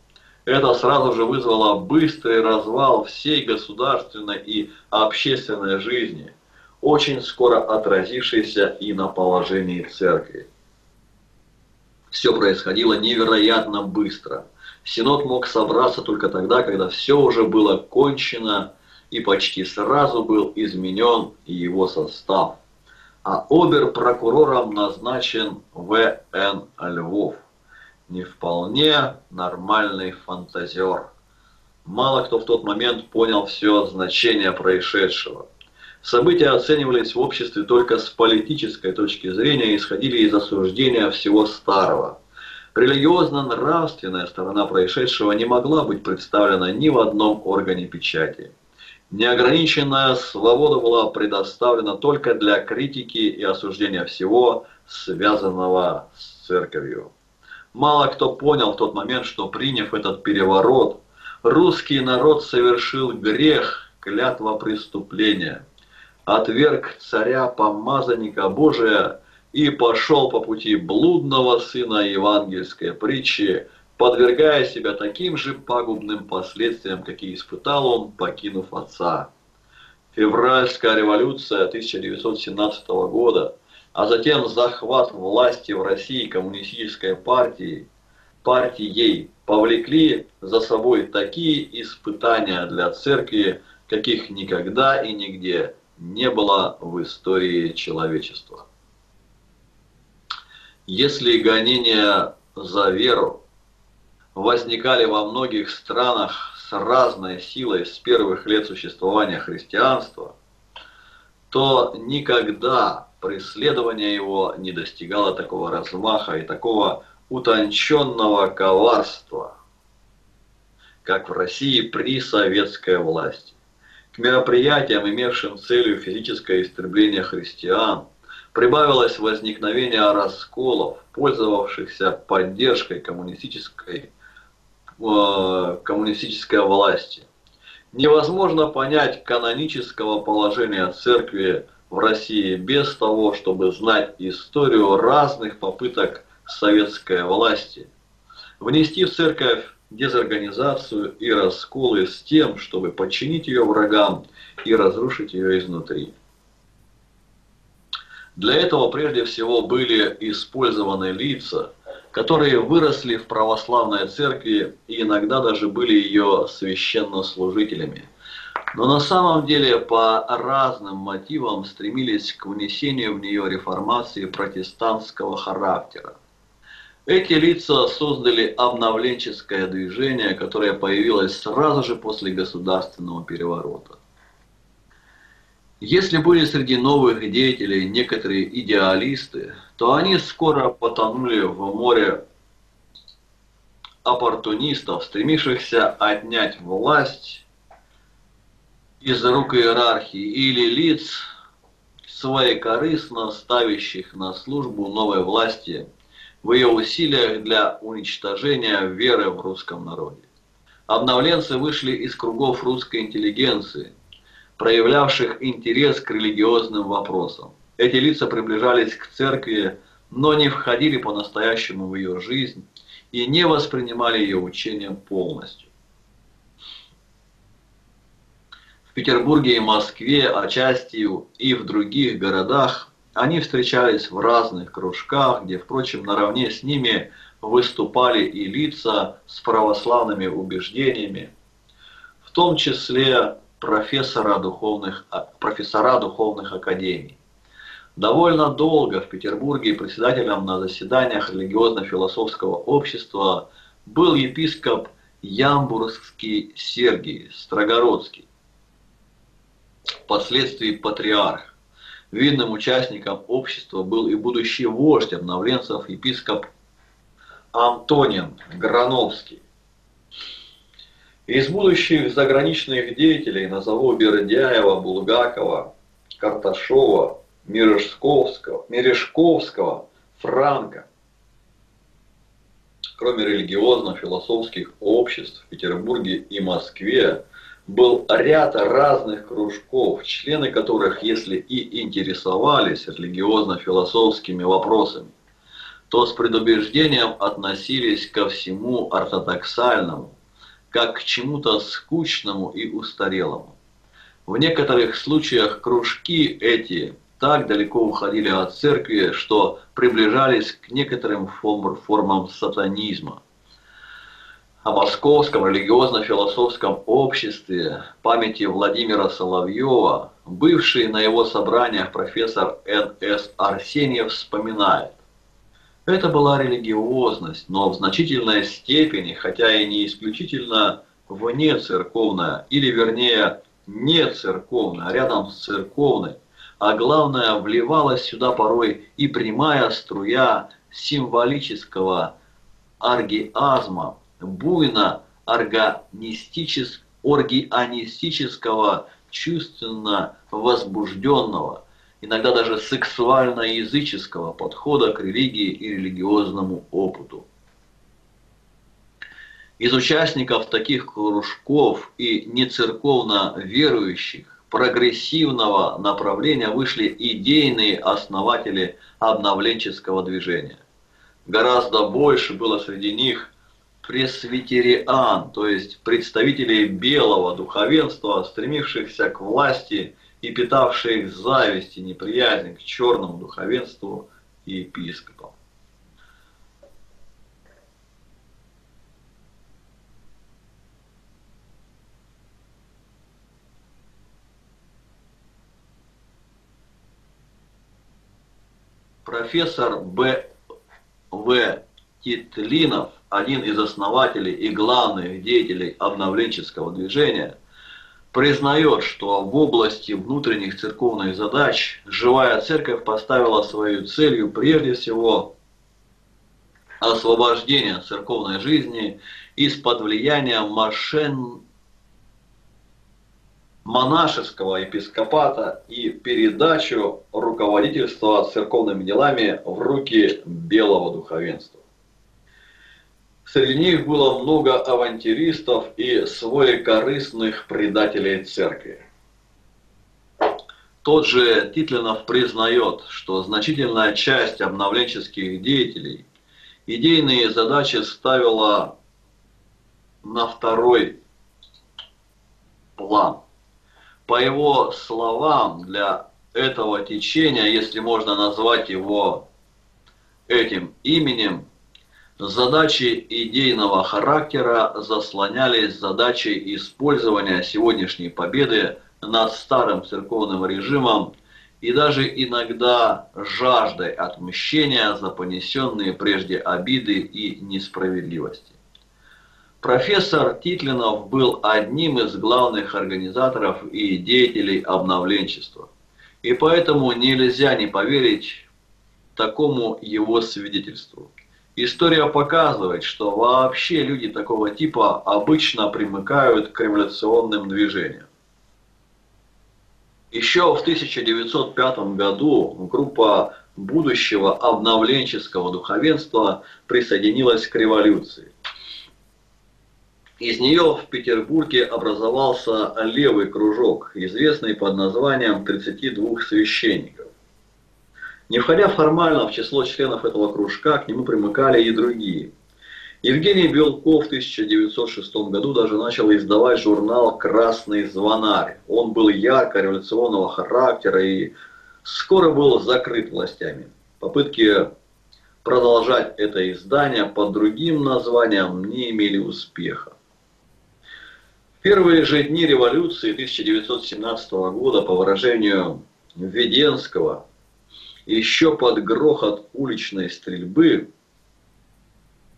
Это сразу же вызвало быстрый развал всей государственной и общественной жизни, очень скоро отразившийся и на положении церкви. Все происходило невероятно быстро. Синод мог собраться только тогда, когда все уже было кончено и почти сразу был изменен его состав. А обер-прокурором назначен В.Н. Львов не вполне нормальный фантазер. Мало кто в тот момент понял все значение происшедшего. События оценивались в обществе только с политической точки зрения и исходили из осуждения всего старого. Религиозно-нравственная сторона происшедшего не могла быть представлена ни в одном органе печати. Неограниченная свобода была предоставлена только для критики и осуждения всего, связанного с церковью. Мало кто понял в тот момент, что приняв этот переворот, русский народ совершил грех, клятва преступления, отверг царя-помазанника Божия и пошел по пути блудного сына евангельской притчи, подвергая себя таким же пагубным последствиям, какие испытал он, покинув отца. Февральская революция 1917 года – а затем захват власти в России коммунистической партии, партией повлекли за собой такие испытания для церкви, каких никогда и нигде не было в истории человечества. Если гонения за веру возникали во многих странах с разной силой с первых лет существования христианства, то никогда преследование его не достигало такого размаха и такого утонченного коварства, как в России при советской власти. К мероприятиям, имевшим целью физическое истребление христиан, прибавилось возникновение расколов, пользовавшихся поддержкой коммунистической, коммунистической власти. Невозможно понять канонического положения церкви в России без того, чтобы знать историю разных попыток советской власти внести в церковь дезорганизацию и расколы с тем, чтобы подчинить ее врагам и разрушить ее изнутри. Для этого прежде всего были использованы лица, которые выросли в православной церкви и иногда даже были ее священнослужителями – но на самом деле по разным мотивам стремились к внесению в нее реформации протестантского характера. Эти лица создали обновленческое движение, которое появилось сразу же после государственного переворота. Если были среди новых деятелей некоторые идеалисты, то они скоро потонули в море оппортунистов, стремившихся отнять власть из рук иерархии или лиц, своекорыстно ставящих на службу новой власти в ее усилиях для уничтожения веры в русском народе. Обновленцы вышли из кругов русской интеллигенции, проявлявших интерес к религиозным вопросам. Эти лица приближались к церкви, но не входили по-настоящему в ее жизнь и не воспринимали ее учением полностью. Петербурге и Москве, а частью и в других городах, они встречались в разных кружках, где, впрочем, наравне с ними выступали и лица с православными убеждениями, в том числе профессора духовных, а, профессора духовных академий. Довольно долго в Петербурге председателем на заседаниях религиозно-философского общества был епископ Ямбургский Сергий Строгородский впоследствии патриарх. Видным участником общества был и будущий вождь обновленцев епископ Антонин Грановский. Из будущих заграничных деятелей назову Бердяева, Булгакова, Карташова, Мережковского, Мережковского, Франка. Кроме религиозно-философских обществ в Петербурге и Москве, был ряд разных кружков, члены которых, если и интересовались религиозно-философскими вопросами, то с предубеждением относились ко всему ортодоксальному, как к чему-то скучному и устарелому. В некоторых случаях кружки эти так далеко уходили от церкви, что приближались к некоторым формам сатанизма. О московском религиозно-философском обществе памяти Владимира Соловьева, бывший на его собраниях профессор Н.С. Арсеньев вспоминает. Это была религиозность, но в значительной степени, хотя и не исключительно вне церковная, или вернее не церковная, а рядом с церковной, а главное, вливалась сюда порой и прямая струя символического аргиазма, буйно органистического, чувственно возбужденного, иногда даже сексуально-языческого подхода к религии и религиозному опыту. Из участников таких кружков и нецерковно верующих прогрессивного направления вышли идейные основатели обновленческого движения. Гораздо больше было среди них пресвитериан, то есть представителей белого духовенства, стремившихся к власти и питавших зависть и неприязнь к черному духовенству и епископам. Профессор Б. В. Титлинов, один из основателей и главных деятелей обновленческого движения, признает, что в области внутренних церковных задач живая церковь поставила свою целью прежде всего освобождение церковной жизни из-под влияния машин монашеского епископата и передачу руководительства церковными делами в руки белого духовенства. Среди них было много авантюристов и своекорыстных предателей церкви. Тот же Титлинов признает, что значительная часть обновленческих деятелей идейные задачи ставила на второй план – по его словам, для этого течения, если можно назвать его этим именем, задачи идейного характера заслонялись задачей использования сегодняшней победы над старым церковным режимом и даже иногда жаждой отмщения за понесенные прежде обиды и несправедливости. Профессор Титлинов был одним из главных организаторов и деятелей обновленчества. И поэтому нельзя не поверить такому его свидетельству. История показывает, что вообще люди такого типа обычно примыкают к революционным движениям. Еще в 1905 году группа будущего обновленческого духовенства присоединилась к революции. Из нее в Петербурге образовался левый кружок, известный под названием 32 священников. Не входя формально в число членов этого кружка, к нему примыкали и другие. Евгений Белков в 1906 году даже начал издавать журнал «Красный звонарь». Он был ярко революционного характера и скоро был закрыт властями. Попытки продолжать это издание под другим названием не имели успеха первые же дни революции 1917 года, по выражению Введенского, еще под грохот уличной стрельбы,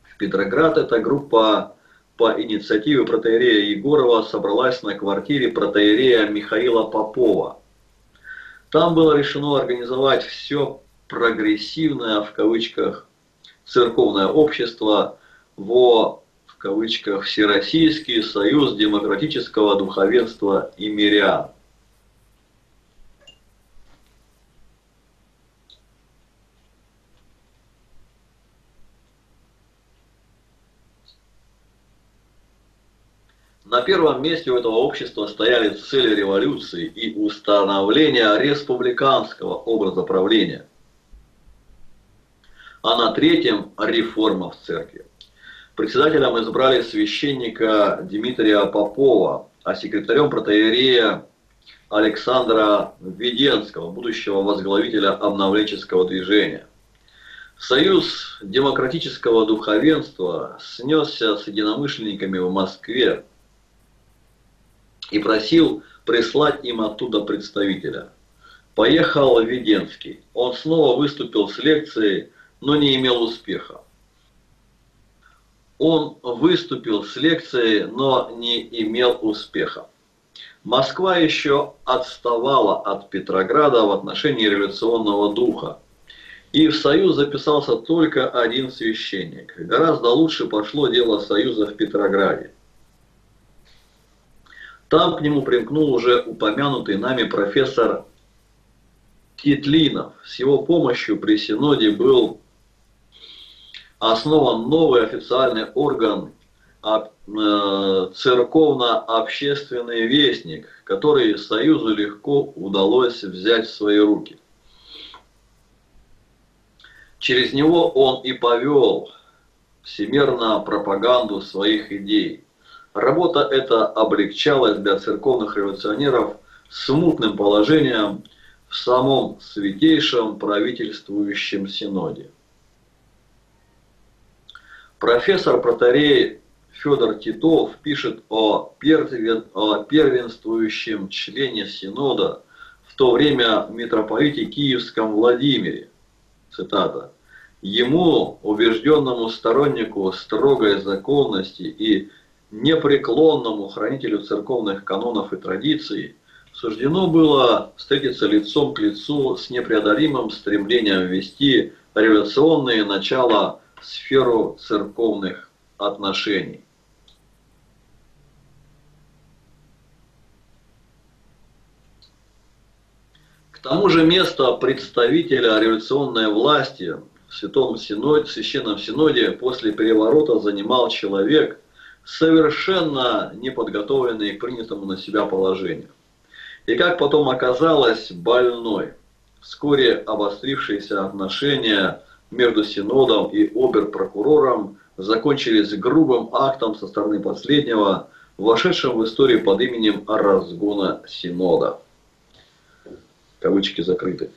в Петроград эта группа по инициативе протеерея Егорова собралась на квартире протеерея Михаила Попова. Там было решено организовать все прогрессивное, в кавычках, церковное общество во кавычках Всероссийский союз демократического духовенства и мирян. На первом месте у этого общества стояли цели революции и установления республиканского образа правления. А на третьем – реформа в церкви. Председателем избрали священника Дмитрия Попова, а секретарем протеерея Александра Веденского, будущего возглавителя обновленческого движения. Союз демократического духовенства снесся с единомышленниками в Москве и просил прислать им оттуда представителя. Поехал Веденский. Он снова выступил с лекцией, но не имел успеха. Он выступил с лекцией, но не имел успеха. Москва еще отставала от Петрограда в отношении революционного духа. И в Союз записался только один священник. Гораздо лучше пошло дело Союза в Петрограде. Там к нему примкнул уже упомянутый нами профессор Китлинов. С его помощью при Синоде был основан новый официальный орган Э, церковно-общественный вестник, который Союзу легко удалось взять в свои руки. Через него он и повел всемирно пропаганду своих идей. Работа эта облегчалась для церковных революционеров смутным положением в самом святейшем правительствующем синоде. Профессор Протарей Федор Титов пишет о, о первенствующем члене Синода в то время митрополите Киевском Владимире. Цитата. Ему, убежденному стороннику строгой законности и непреклонному хранителю церковных канонов и традиций, суждено было встретиться лицом к лицу с непреодолимым стремлением ввести революционные начала в сферу церковных отношений. К тому же место представителя революционной власти в Святом Синоде, Священном Синоде после переворота занимал человек, совершенно неподготовленный к принятому на себя положению. И как потом оказалось, больной. Вскоре обострившиеся отношения между Синодом и оберпрокурором закончились грубым актом со стороны последнего, вошедшим в историю под именем разгона Синода кавычки закрыты.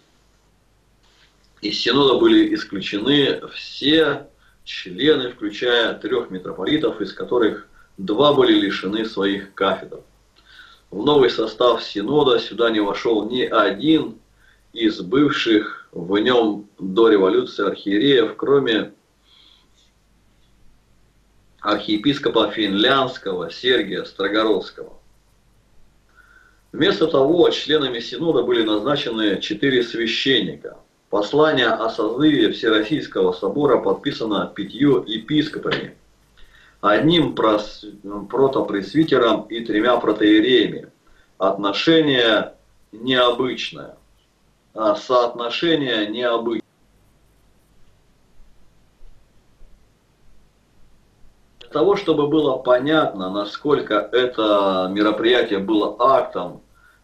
Из Синода были исключены все члены, включая трех митрополитов, из которых два были лишены своих кафедр. В новый состав Синода сюда не вошел ни один из бывших в нем до революции архиереев, кроме архиепископа финляндского Сергия Строгородского. Вместо того, членами Синода были назначены четыре священника. Послание о созыве Всероссийского собора подписано пятью епископами, одним протопресвитером и тремя протеереями. Отношение необычное, а соотношение необычное. того, чтобы было понятно, насколько это мероприятие было актом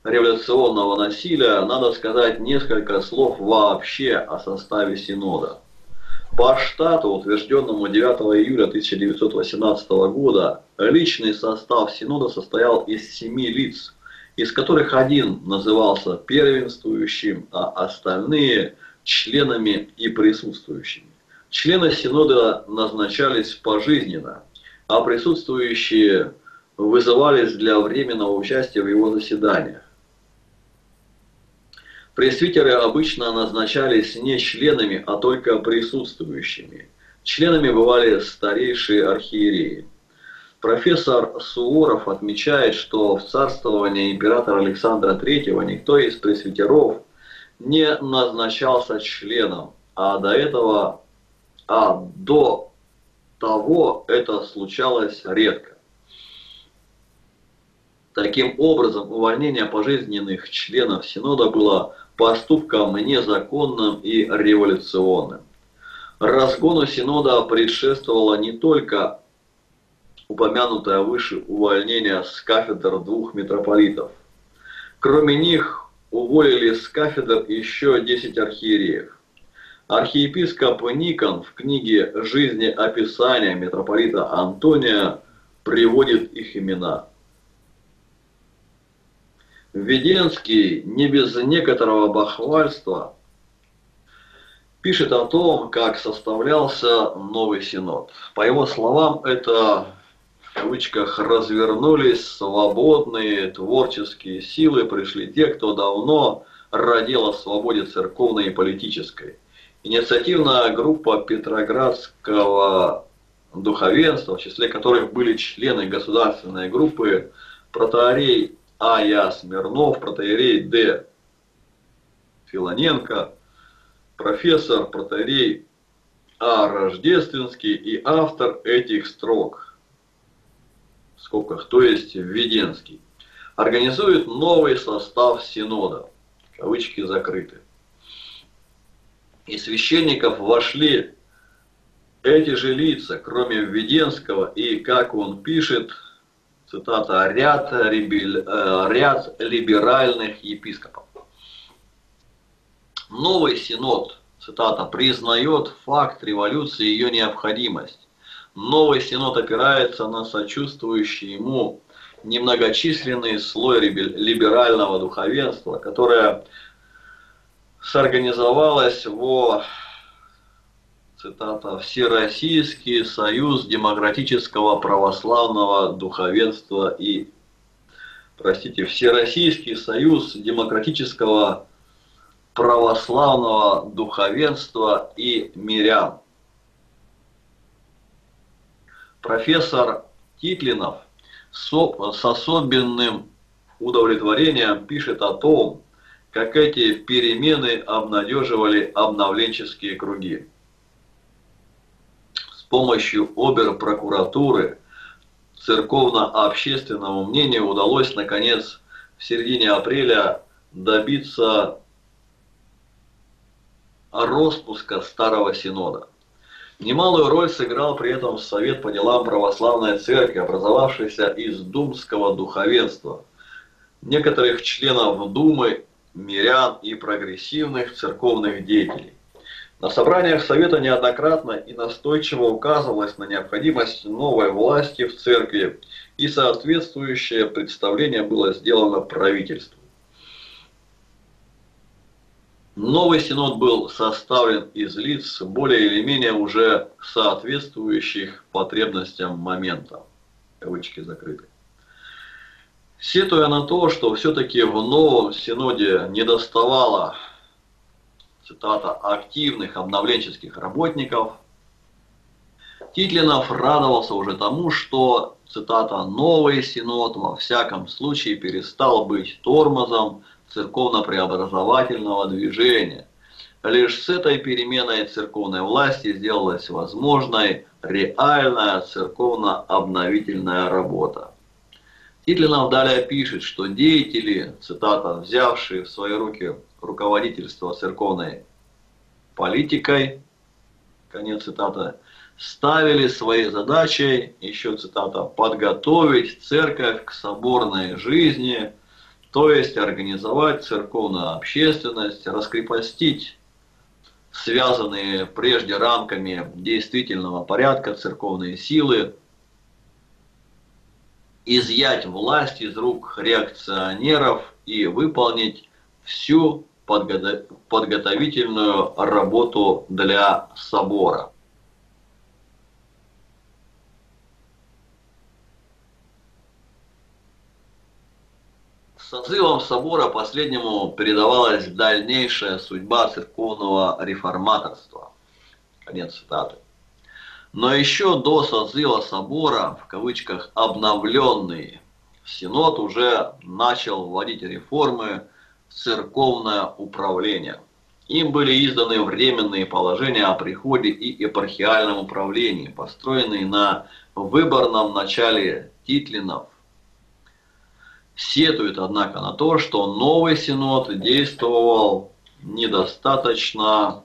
революционного насилия, надо сказать несколько слов вообще о составе Синода. По штату, утвержденному 9 июля 1918 года, личный состав Синода состоял из семи лиц, из которых один назывался первенствующим, а остальные членами и присутствующими. Члены Синода назначались пожизненно, а присутствующие вызывались для временного участия в его заседаниях. Пресвитеры обычно назначались не членами, а только присутствующими. Членами бывали старейшие архиереи. Профессор Суворов отмечает, что в царствовании императора Александра III никто из пресвитеров не назначался членом, а до этого, а до того это случалось редко. Таким образом, увольнение пожизненных членов Синода было поступком незаконным и революционным. Разгону Синода предшествовало не только упомянутое выше увольнение с кафедр двух митрополитов. Кроме них уволили с кафедр еще 10 архиереев. Архиепископ Никон в книге «Жизни описания митрополита Антония» приводит их имена. Введенский не без некоторого бахвальства пишет о том, как составлялся новый синод. По его словам, это в кавычках развернулись свободные творческие силы, пришли те, кто давно родил о свободе церковной и политической. Инициативная группа Петроградского духовенства, в числе которых были члены государственной группы, протеерей А. Я. Смирнов, протеерей Д. Филоненко, профессор, протеерей А. Рождественский и автор этих строк, в скобках, то есть Введенский, организует новый состав Синода, кавычки закрыты. И священников вошли эти же лица, кроме Введенского, и, как он пишет, цитата, ряд, ребель, э, ряд либеральных епископов. Новый синод, цитата, признает факт революции и ее необходимость. Новый синод опирается на сочувствующий ему немногочисленный слой либерального духовенства, которое сорганизовалось во цитата, «Всероссийский союз демократического православного духовенства и, простите, Всероссийский союз демократического православного духовенства и мирян». Профессор Титлинов с особенным удовлетворением пишет о том, как эти перемены обнадеживали обновленческие круги помощью оберпрокуратуры церковно-общественному мнению удалось, наконец, в середине апреля добиться распуска Старого Синода. Немалую роль сыграл при этом Совет по делам православной церкви, образовавшийся из думского духовенства, некоторых членов Думы, мирян и прогрессивных церковных деятелей. На собраниях Совета неоднократно и настойчиво указывалось на необходимость новой власти в церкви, и соответствующее представление было сделано правительству. Новый синод был составлен из лиц, более или менее уже соответствующих потребностям момента. Кавычки закрыты. Сетуя на то, что все-таки в новом синоде недоставало цитата, активных обновленческих работников. Титлинов радовался уже тому, что, цитата, «новый синод во всяком случае перестал быть тормозом церковно-преобразовательного движения. Лишь с этой переменой церковной власти сделалась возможной реальная церковно-обновительная работа. Титлинов далее пишет, что деятели, цитата, взявшие в свои руки руководительство церковной политикой, конец цитаты, ставили своей задачей, еще цитата, подготовить церковь к соборной жизни, то есть организовать церковную общественность, раскрепостить связанные прежде рамками действительного порядка церковные силы, изъять власть из рук реакционеров и выполнить всю подготовительную работу для собора. Созывом собора последнему передавалась дальнейшая судьба церковного реформаторства. Конец цитаты. Но еще до созыва собора, в кавычках, обновленный Синод уже начал вводить реформы, церковное управление. Им были изданы временные положения о приходе и епархиальном управлении, построенные на выборном начале титлинов. Сетует, однако, на то, что новый синод действовал недостаточно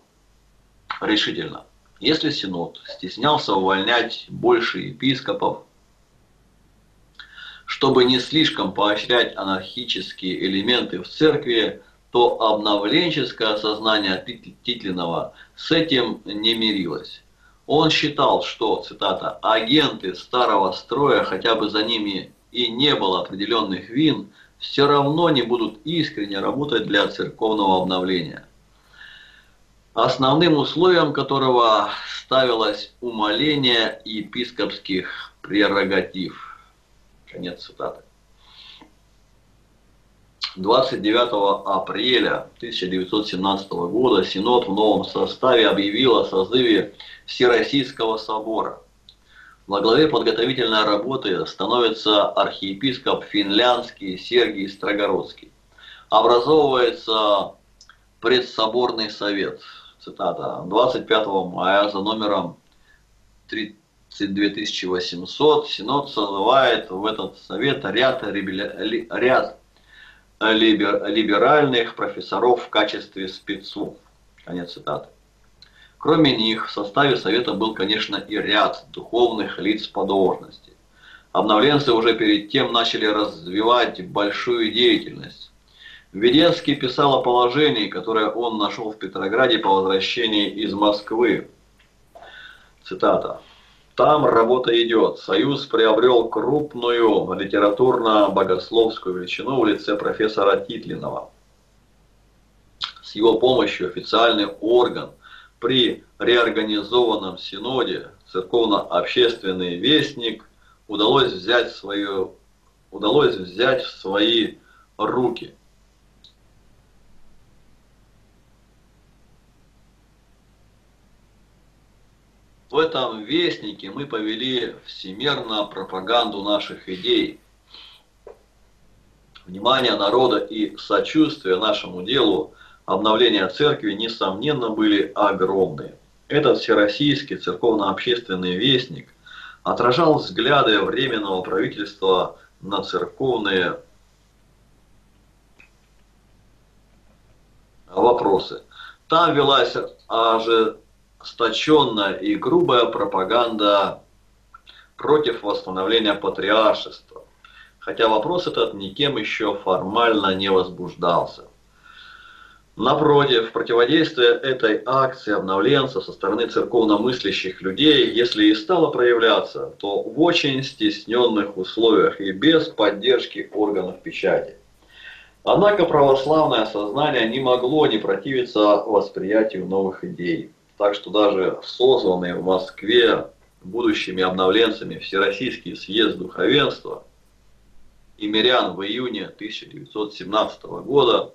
решительно. Если синод стеснялся увольнять больше епископов, чтобы не слишком поощрять анархические элементы в церкви, то обновленческое сознание Титлинова с этим не мирилось. Он считал, что, цитата, «агенты старого строя, хотя бы за ними и не было определенных вин, все равно не будут искренне работать для церковного обновления» основным условием которого ставилось умаление епископских прерогатив. Конец цитаты. 29 апреля 1917 года Синод в новом составе объявил о созыве Всероссийского собора. Во главе подготовительной работы становится архиепископ финляндский Сергий Строгородский. Образовывается предсоборный совет, цитата, 25 мая за номером 32800 Синод созывает в этот совет ряд, ряд либеральных профессоров в качестве спецов. Конец цитаты. Кроме них, в составе Совета был, конечно, и ряд духовных лиц по должности. Обновленцы уже перед тем начали развивать большую деятельность. Веденский писал о положении, которое он нашел в Петрограде по возвращении из Москвы. Цитата. Там работа идет. Союз приобрел крупную литературно-богословскую величину в лице профессора Титлинова. С его помощью официальный орган при реорганизованном синоде церковно-общественный вестник удалось взять, свою, удалось взять в свои руки – В этом вестнике мы повели всемирно пропаганду наших идей. Внимание народа и сочувствие нашему делу обновления церкви, несомненно, были огромны. Этот всероссийский церковно-общественный вестник отражал взгляды Временного правительства на церковные вопросы. Там велась ожи сточенная и грубая пропаганда против восстановления патриаршества, хотя вопрос этот никем еще формально не возбуждался. Напротив, противодействие этой акции обновленца со стороны церковно-мыслящих людей, если и стало проявляться, то в очень стесненных условиях и без поддержки органов печати. Однако православное сознание не могло не противиться восприятию новых идей. Так что даже созванные в Москве будущими обновленцами Всероссийский съезд духовенства и мирян в июне 1917 года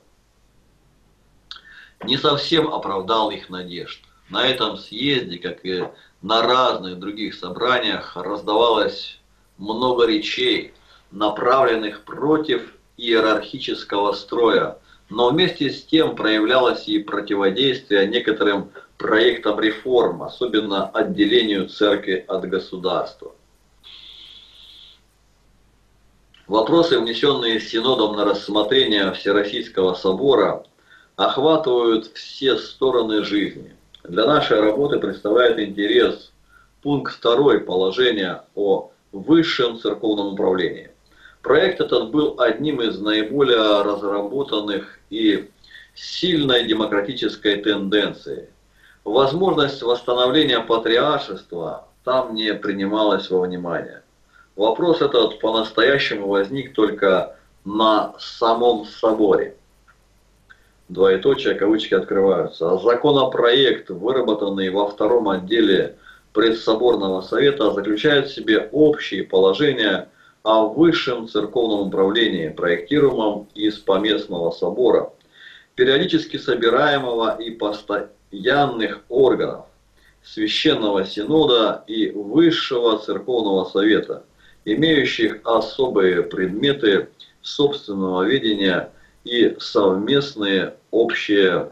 не совсем оправдал их надежд. На этом съезде, как и на разных других собраниях, раздавалось много речей, направленных против иерархического строя, но вместе с тем проявлялось и противодействие некоторым проектам реформ, особенно отделению церкви от государства. Вопросы, внесенные Синодом на рассмотрение Всероссийского собора, охватывают все стороны жизни. Для нашей работы представляет интерес пункт второй положения о высшем церковном управлении. Проект этот был одним из наиболее разработанных и сильной демократической тенденцией. Возможность восстановления патриаршества там не принималась во внимание. Вопрос этот по-настоящему возник только на самом соборе. Двоеточие, кавычки открываются. А законопроект, выработанный во втором отделе предсоборного совета, заключает в себе общие положения о высшем церковном управлении, проектируемом из поместного собора, периодически собираемого и постоянно янных органов, Священного Синода и Высшего Церковного Совета, имеющих особые предметы собственного видения и совместные общие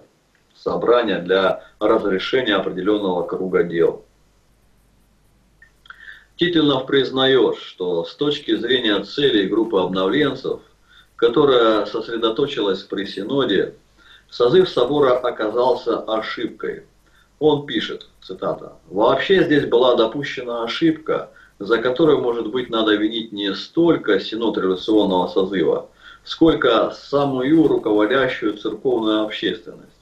собрания для разрешения определенного круга дел. Титульнов признает, что с точки зрения целей группы обновленцев, которая сосредоточилась при Синоде, Созыв собора оказался ошибкой. Он пишет, цитата, «Вообще здесь была допущена ошибка, за которую, может быть, надо винить не столько синод революционного созыва, сколько самую руководящую церковную общественность.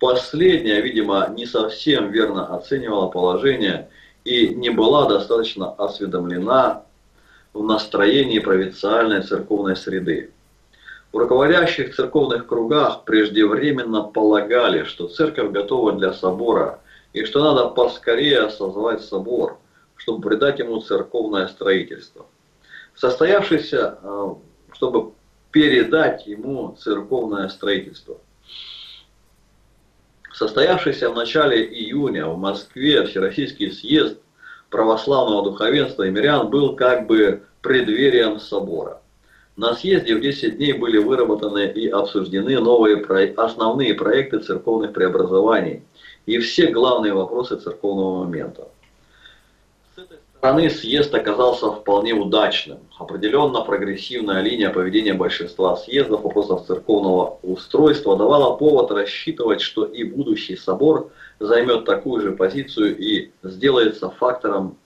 Последняя, видимо, не совсем верно оценивала положение и не была достаточно осведомлена в настроении провинциальной церковной среды. В руководящих церковных кругах преждевременно полагали, что церковь готова для собора и что надо поскорее созвать собор, чтобы придать ему церковное строительство. Состоявшийся, э, чтобы передать ему церковное строительство. Состоявшийся в начале июня в Москве Всероссийский съезд православного духовенства и мирян был как бы преддверием собора. На съезде в 10 дней были выработаны и обсуждены новые основные проекты церковных преобразований и все главные вопросы церковного момента. С этой стороны съезд оказался вполне удачным. Определенно прогрессивная линия поведения большинства съездов вопросов церковного устройства давала повод рассчитывать, что и будущий собор займет такую же позицию и сделается фактором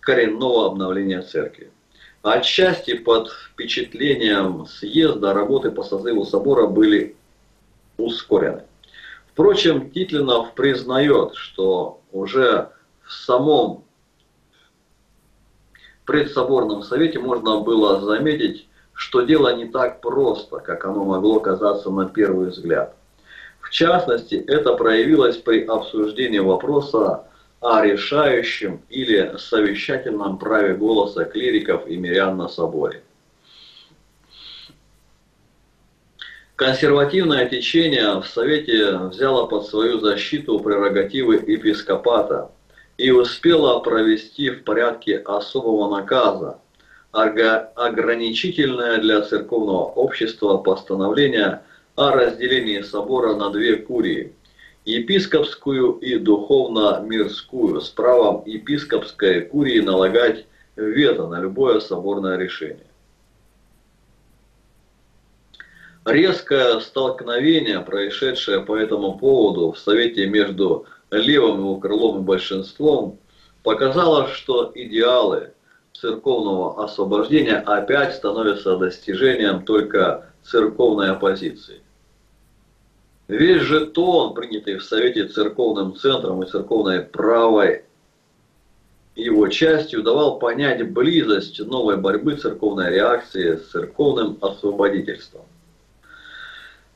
коренного обновления церкви. Отчасти под впечатлением съезда работы по созыву собора были ускорены. Впрочем, Титлинов признает, что уже в самом предсоборном совете можно было заметить, что дело не так просто, как оно могло казаться на первый взгляд. В частности, это проявилось при обсуждении вопроса о решающем или совещательном праве голоса клириков и мирян на соборе. Консервативное течение в Совете взяло под свою защиту прерогативы епископата и успело провести в порядке особого наказа ограничительное для церковного общества постановление о разделении собора на две курии – епископскую и духовно-мирскую, с правом епископской курии налагать вето на любое соборное решение. Резкое столкновение, происшедшее по этому поводу в Совете между левым его крылом и большинством, показало, что идеалы церковного освобождения опять становятся достижением только церковной оппозиции. Весь же тон, принятый в Совете церковным центром и церковной правой его частью, давал понять близость новой борьбы церковной реакции с церковным освободительством.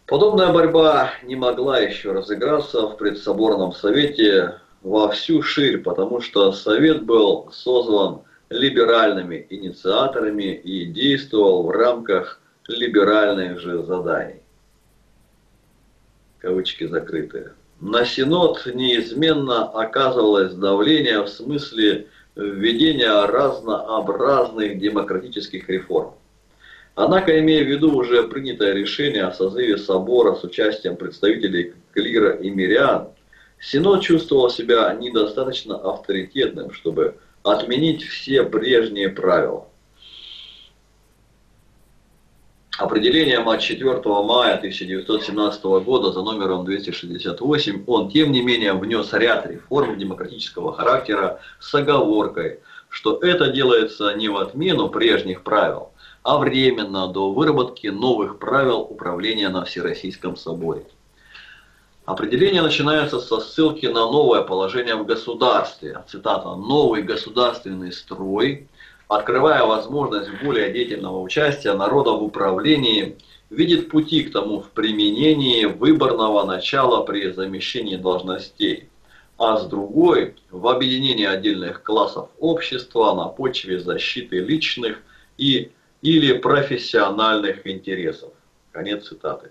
Подобная борьба не могла еще разыграться в предсоборном совете во всю ширь, потому что совет был созван либеральными инициаторами и действовал в рамках либеральных же заданий кавычки закрытые. На Синод неизменно оказывалось давление в смысле введения разнообразных демократических реформ. Однако, имея в виду уже принятое решение о созыве собора с участием представителей клира и мирян, Синод чувствовал себя недостаточно авторитетным, чтобы отменить все прежние правила. Определением от 4 мая 1917 года за номером 268 он, тем не менее, внес ряд реформ демократического характера с оговоркой, что это делается не в отмену прежних правил, а временно до выработки новых правил управления на Всероссийском соборе. Определение начинается со ссылки на новое положение в государстве. Цитата. «Новый государственный строй открывая возможность более деятельного участия народа в управлении, видит пути к тому в применении выборного начала при замещении должностей, а с другой – в объединении отдельных классов общества на почве защиты личных и или профессиональных интересов. Конец цитаты.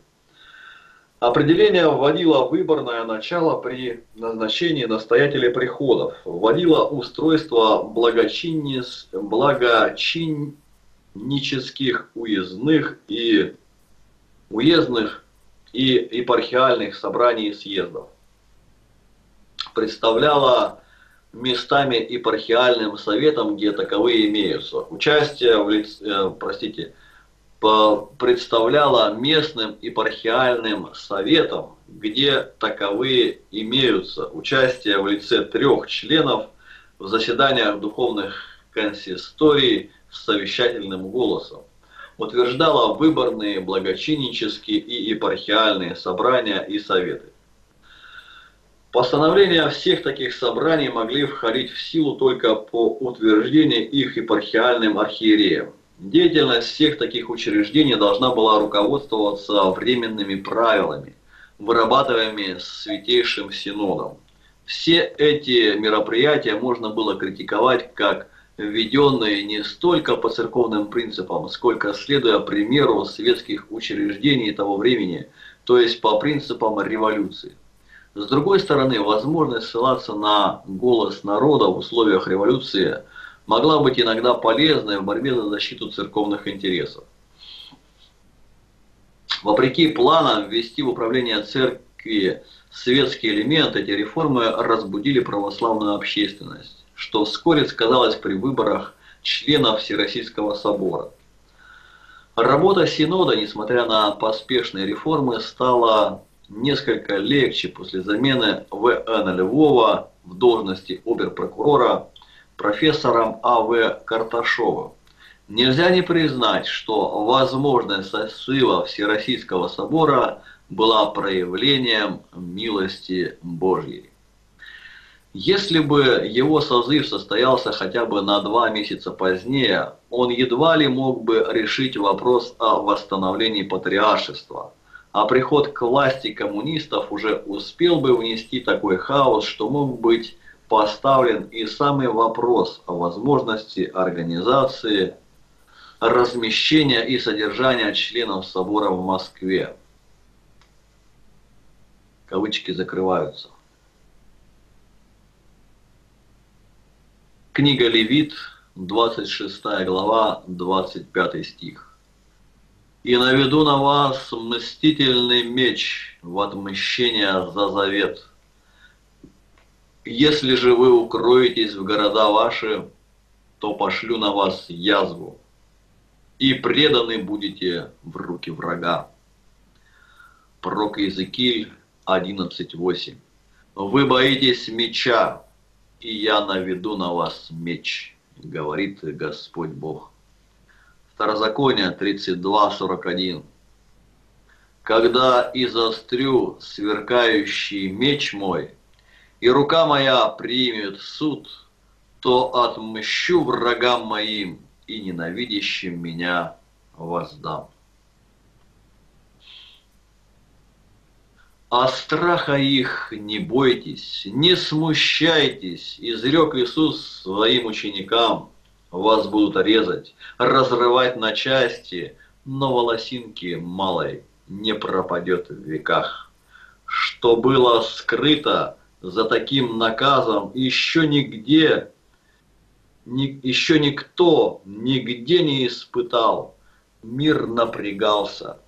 Определение вводило выборное начало при назначении настоятелей приходов, вводило устройство благочиннических уездных и уездных и епархиальных собраний и съездов. Представляло местами епархиальным советам, где таковые имеются. Участие в лиц, э, простите, представляла местным епархиальным советам, где таковые имеются, участие в лице трех членов в заседаниях духовных консистории с совещательным голосом, утверждала выборные благочиннические и епархиальные собрания и советы. Постановления всех таких собраний могли входить в силу только по утверждению их епархиальным архиереям. Деятельность всех таких учреждений должна была руководствоваться временными правилами, вырабатываемыми Святейшим Синодом. Все эти мероприятия можно было критиковать как введенные не столько по церковным принципам, сколько следуя примеру светских учреждений того времени, то есть по принципам революции. С другой стороны, возможность ссылаться на голос народа в условиях революции могла быть иногда полезной в борьбе за защиту церковных интересов. Вопреки планам ввести в управление церкви светский элемент, эти реформы разбудили православную общественность, что вскоре сказалось при выборах членов Всероссийского собора. Работа Синода, несмотря на поспешные реформы, стала несколько легче после замены В.Н. Львова в должности оберпрокурора профессором А.В. Карташовым. Нельзя не признать, что возможность сосыва Всероссийского собора была проявлением милости Божьей. Если бы его созыв состоялся хотя бы на два месяца позднее, он едва ли мог бы решить вопрос о восстановлении патриаршества – а приход к власти коммунистов уже успел бы внести такой хаос, что мог быть поставлен и самый вопрос о возможности организации размещения и содержания членов собора в Москве. Кавычки закрываются. Книга Левит, 26 глава, 25 стих и наведу на вас мстительный меч в отмщение за завет. Если же вы укроетесь в города ваши, то пошлю на вас язву, и преданы будете в руки врага. Пророк Иезекииль 11.8 Вы боитесь меча, и я наведу на вас меч, говорит Господь Бог. Второзаконие 32.41. Когда изострю сверкающий меч мой, и рука моя примет суд, то отмщу врагам моим и ненавидящим меня воздам. А страха их не бойтесь, не смущайтесь, изрек Иисус своим ученикам – вас будут резать, разрывать на части, но волосинки малой не пропадет в веках. Что было скрыто за таким наказом, еще нигде, ни, еще никто нигде не испытал. Мир напрягался,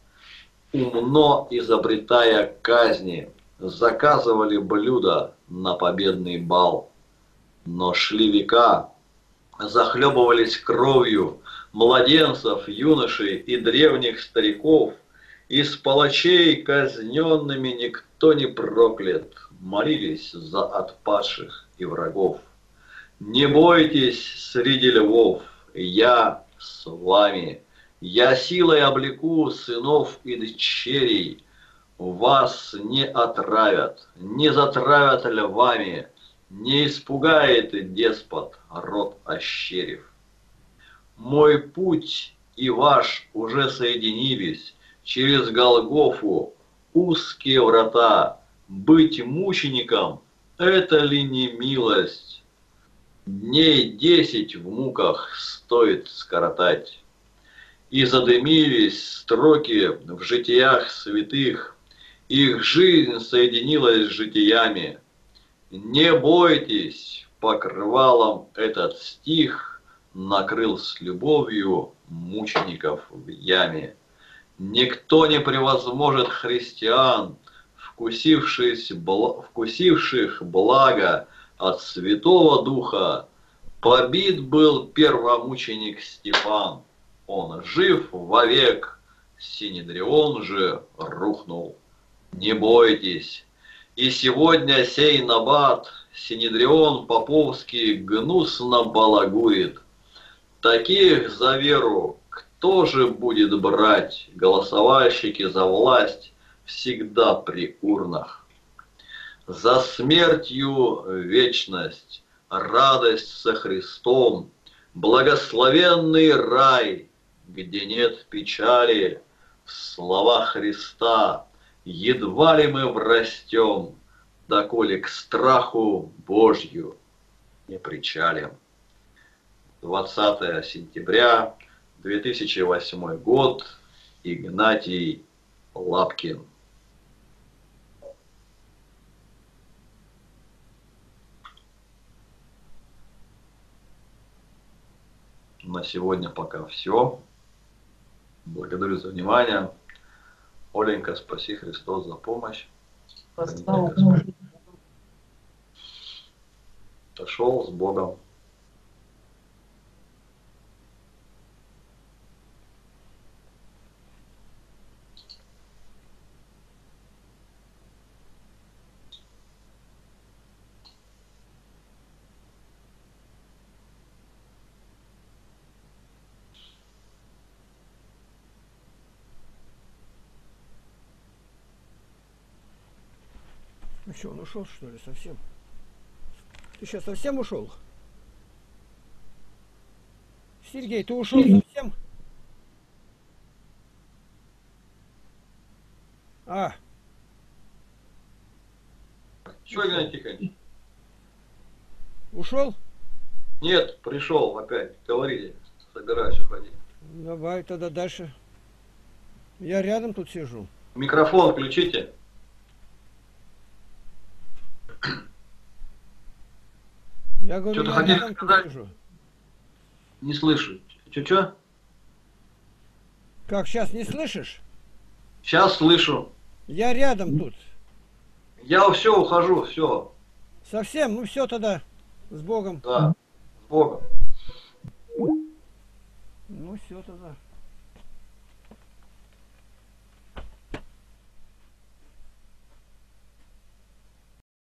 умно изобретая казни, заказывали блюда на победный бал. Но шли века, захлебывались кровью младенцев, юношей и древних стариков, из палачей казненными никто не проклят, молились за отпадших и врагов. Не бойтесь среди львов, я с вами, я силой облеку сынов и дочерей, вас не отравят, не затравят львами, не испугает деспот рот ощерив. Мой путь и ваш уже соединились через Голгофу, узкие врата. Быть мучеником – это ли не милость? Дней десять в муках стоит скоротать. И задымились строки в житиях святых, их жизнь соединилась с житиями – не бойтесь, покрывалом этот стих накрыл с любовью мучеников в яме. Никто не превозможет христиан, вкусившись, бл... вкусивших благо от Святого Духа. Побит был первомученик Степан, он жив вовек, Синедрион же рухнул. Не бойтесь, и сегодня сей набат, Синедрион Поповский гнусно балагурит. Таких за веру кто же будет брать? Голосовальщики за власть всегда при урнах. За смертью вечность, радость со Христом, Благословенный рай, где нет печали, В слова Христа едва ли мы врастем, Доколе к страху Божью не причалим. 20 сентября 2008 год. Игнатий Лапкин. На сегодня пока все. Благодарю за внимание. Оленька, спаси Христос за помощь. Пошел с Богом. Ушел, что ли, совсем? Ты сейчас совсем ушел? Сергей, ты ушел совсем? А, Что, Игнатий Тихонович? ушел? Нет, пришел опять. Говорите, собираюсь уходить. Давай тогда дальше. Я рядом тут сижу. Микрофон включите. Я говорю, Что-то хотели сказать? Не слышу. Че-че? Как, сейчас не слышишь? Сейчас слышу. Я рядом тут. Я все, ухожу, все. Совсем? Ну все тогда. С Богом. Да. С Богом. Ну все тогда.